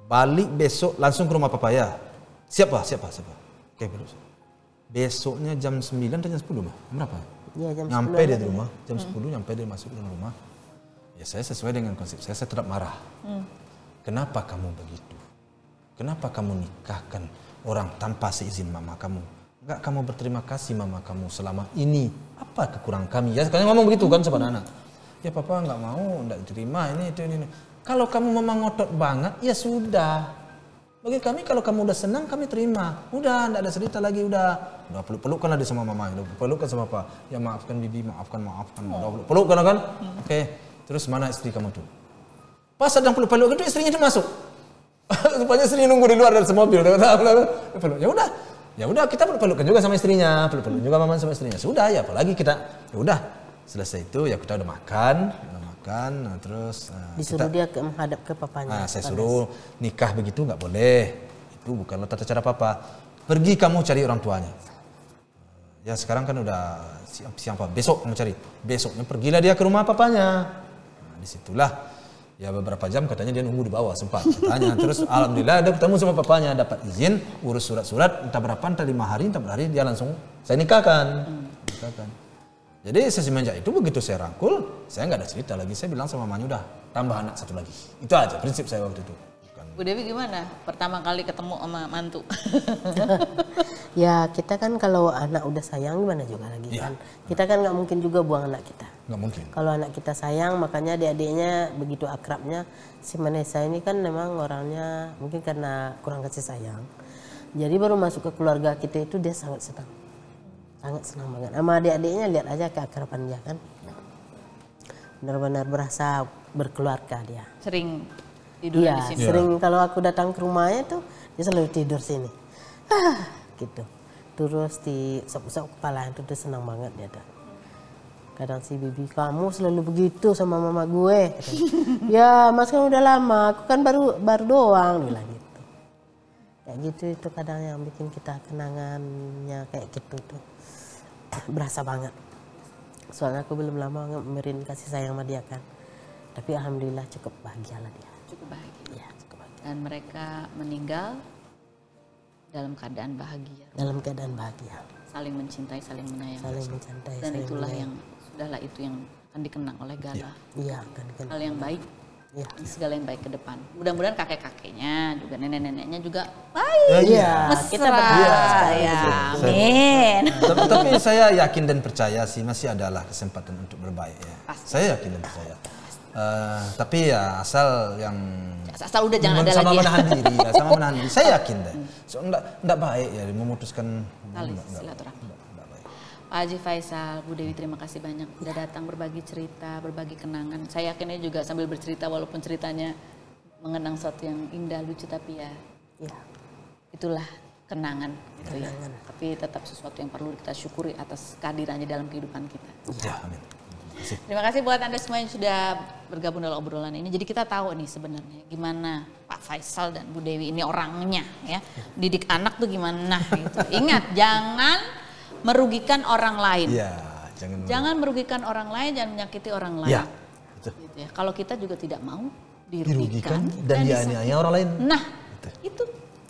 Balik besok langsung ke rumah papa ya. Siap pak, siap pak, siap pak. Oke besok. Besoknya jam 9 atau jam 10 mah? Berapa? Iya, jam nyampe 10 dia di rumah, jam 10 nyampe dia masuk ke rumah. Ya saya sesuai dengan konsep saya, saya tetap marah. Kenapa kamu begitu? Kenapa kamu nikahkan orang tanpa seizin mama kamu? Enggak kamu berterima kasih mama kamu selama ini. Apa kekurangan kami? Ya sekarang ngomong begitu kan sama anak. Ya papa nggak mau, nggak terima ini itu ini. ini. Kalau kamu memang ngotot banget, ya sudah. Bagi kami kalau kamu udah senang kami terima. Udah enggak ada cerita lagi udah. Udah peluk-pelukkan lah dia sama mama, udah pelukkan sama apa? Ya maafkan bibi, maafkan, maafkan. Udah peluk-pelukkan kan? Oke. Terus mana istri kamu tuh? Pas sedang peluk-peluk itu istrinya itu masuk. Rupanya istrinya nunggu di luar dari mobil. Peluk. Ya udah. Ya udah kita peluk-pelukkan juga sama istrinya, peluk-peluk juga mama sama istrinya. Sudah ya apalagi kita. Ya udah. Selesai itu ya kita udah makan, udah makan, nah, terus nah, Disuruh dia ke, menghadap ke papanya. Nah, saya suruh nikah begitu nggak boleh. Itu bukanlah tata cara papa. Pergi kamu cari orang tuanya. Ya sekarang kan udah siang, siang apa? Besok kamu cari. Besoknya pergilah dia ke rumah papanya. Nah, di situlah ya beberapa jam katanya dia nunggu di bawah sempat katanya. Terus alhamdulillah ada ketemu sama papanya dapat izin urus surat-surat entah berapa entah lima hari entah berapa hari dia langsung saya nikahkan. Nikahkan. Jadi semenjak itu begitu saya rangkul, saya nggak ada cerita lagi. Saya bilang sama mamanya udah tambah anak satu lagi. Itu aja prinsip saya waktu itu. Bukan Bu Dewi gimana? Pertama kali ketemu sama mantu. Ya kita kan kalau anak udah sayang gimana juga lagi Iya. kan. Kita kan nggak mungkin juga buang anak kita. nggak mungkin. Kalau anak kita sayang makanya adik-adiknya begitu akrabnya. Si Manesa ini kan memang orangnya mungkin karena kurang kasih sayang. Jadi baru masuk ke keluarga kita itu dia sangat senang. Sangat senang banget. Sama adik-adiknya lihat aja keakraban dia kan. Benar-benar berasa berkeluarga dia. Sering tidur Iya, di sini. sering kalau aku datang ke rumahnya tuh dia selalu tidur sini. Ah, gitu. Terus di usap-usap kepala itu dia senang banget dia tuh. Kadang si bibi kamu selalu begitu sama mama gue. ya mas kan udah lama, aku kan baru baru doang bilang gitu. Kayak gitu itu kadang yang bikin kita kenangannya kayak gitu tuh berasa banget. Soalnya aku belum lama memberiin kasih sayang sama dia kan. Tapi alhamdulillah cukup bahagia lah dia. Cukup bahagia. Ya, cukup bahagia. Dan mereka meninggal dalam keadaan bahagia. Dalam keadaan bahagia. Saling mencintai, saling menyayangi. Saling mencintai, Dan saling itulah menyayangi. yang sudahlah itu yang akan dikenang oleh Gala. Iya kan kan. Hal yang baik, Iya. segala yang baik ke depan. Mudah-mudahan kakek-kakeknya juga nenek-neneknya juga baik. Iya, Mesra. kita berdoa ya, amin. tapi, tapi saya yakin dan percaya sih masih adalah kesempatan untuk berbaik ya. Pasti. Saya yakin dan percaya. Eh, tapi ya asal yang Asal udah jangan ada sama lagi ya. menahan diri, ya, sama menahan diri. Saya yakin deh. So enggak enggak baik ya memutuskan Tali enggak, enggak, silaturahmi. Pak Haji Faisal, Bu Dewi terima kasih banyak udah datang berbagi cerita, berbagi kenangan. Saya yakinnya juga sambil bercerita walaupun ceritanya mengenang sesuatu yang indah, lucu tapi ya Iya. itulah kenangan gitu ya. Tapi tetap sesuatu yang perlu kita syukuri atas kehadirannya dalam kehidupan kita. Ya, amin. Terima kasih. Terima kasih buat Anda semua yang sudah bergabung dalam obrolan ini. Jadi kita tahu nih sebenarnya gimana Pak Faisal dan Bu Dewi ini orangnya ya. Didik anak tuh gimana gitu. Ingat jangan merugikan orang lain. Iya, jangan Jangan merugikan orang lain, jangan menyakiti orang lain. Ya. Gitu ya. Kalau kita juga tidak mau dirugikan dirugikan, dan disakiti. dianiaya orang lain. Nah, Gitu. Itu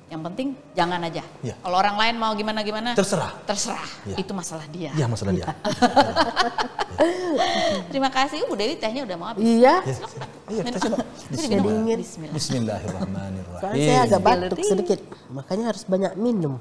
yang penting jangan aja. Iya. Kalau orang lain mau gimana gimana, Terserah. terserah. Iya. Itu masalah dia. Iya masalah dia. Terima kasih Bu Dewi tehnya udah mau habis. Iya. Iya, iya, kita coba. Soalnya Bismillahirrahmanirrahim. saya agak batuk Iya. sedikit, makanya harus banyak minum.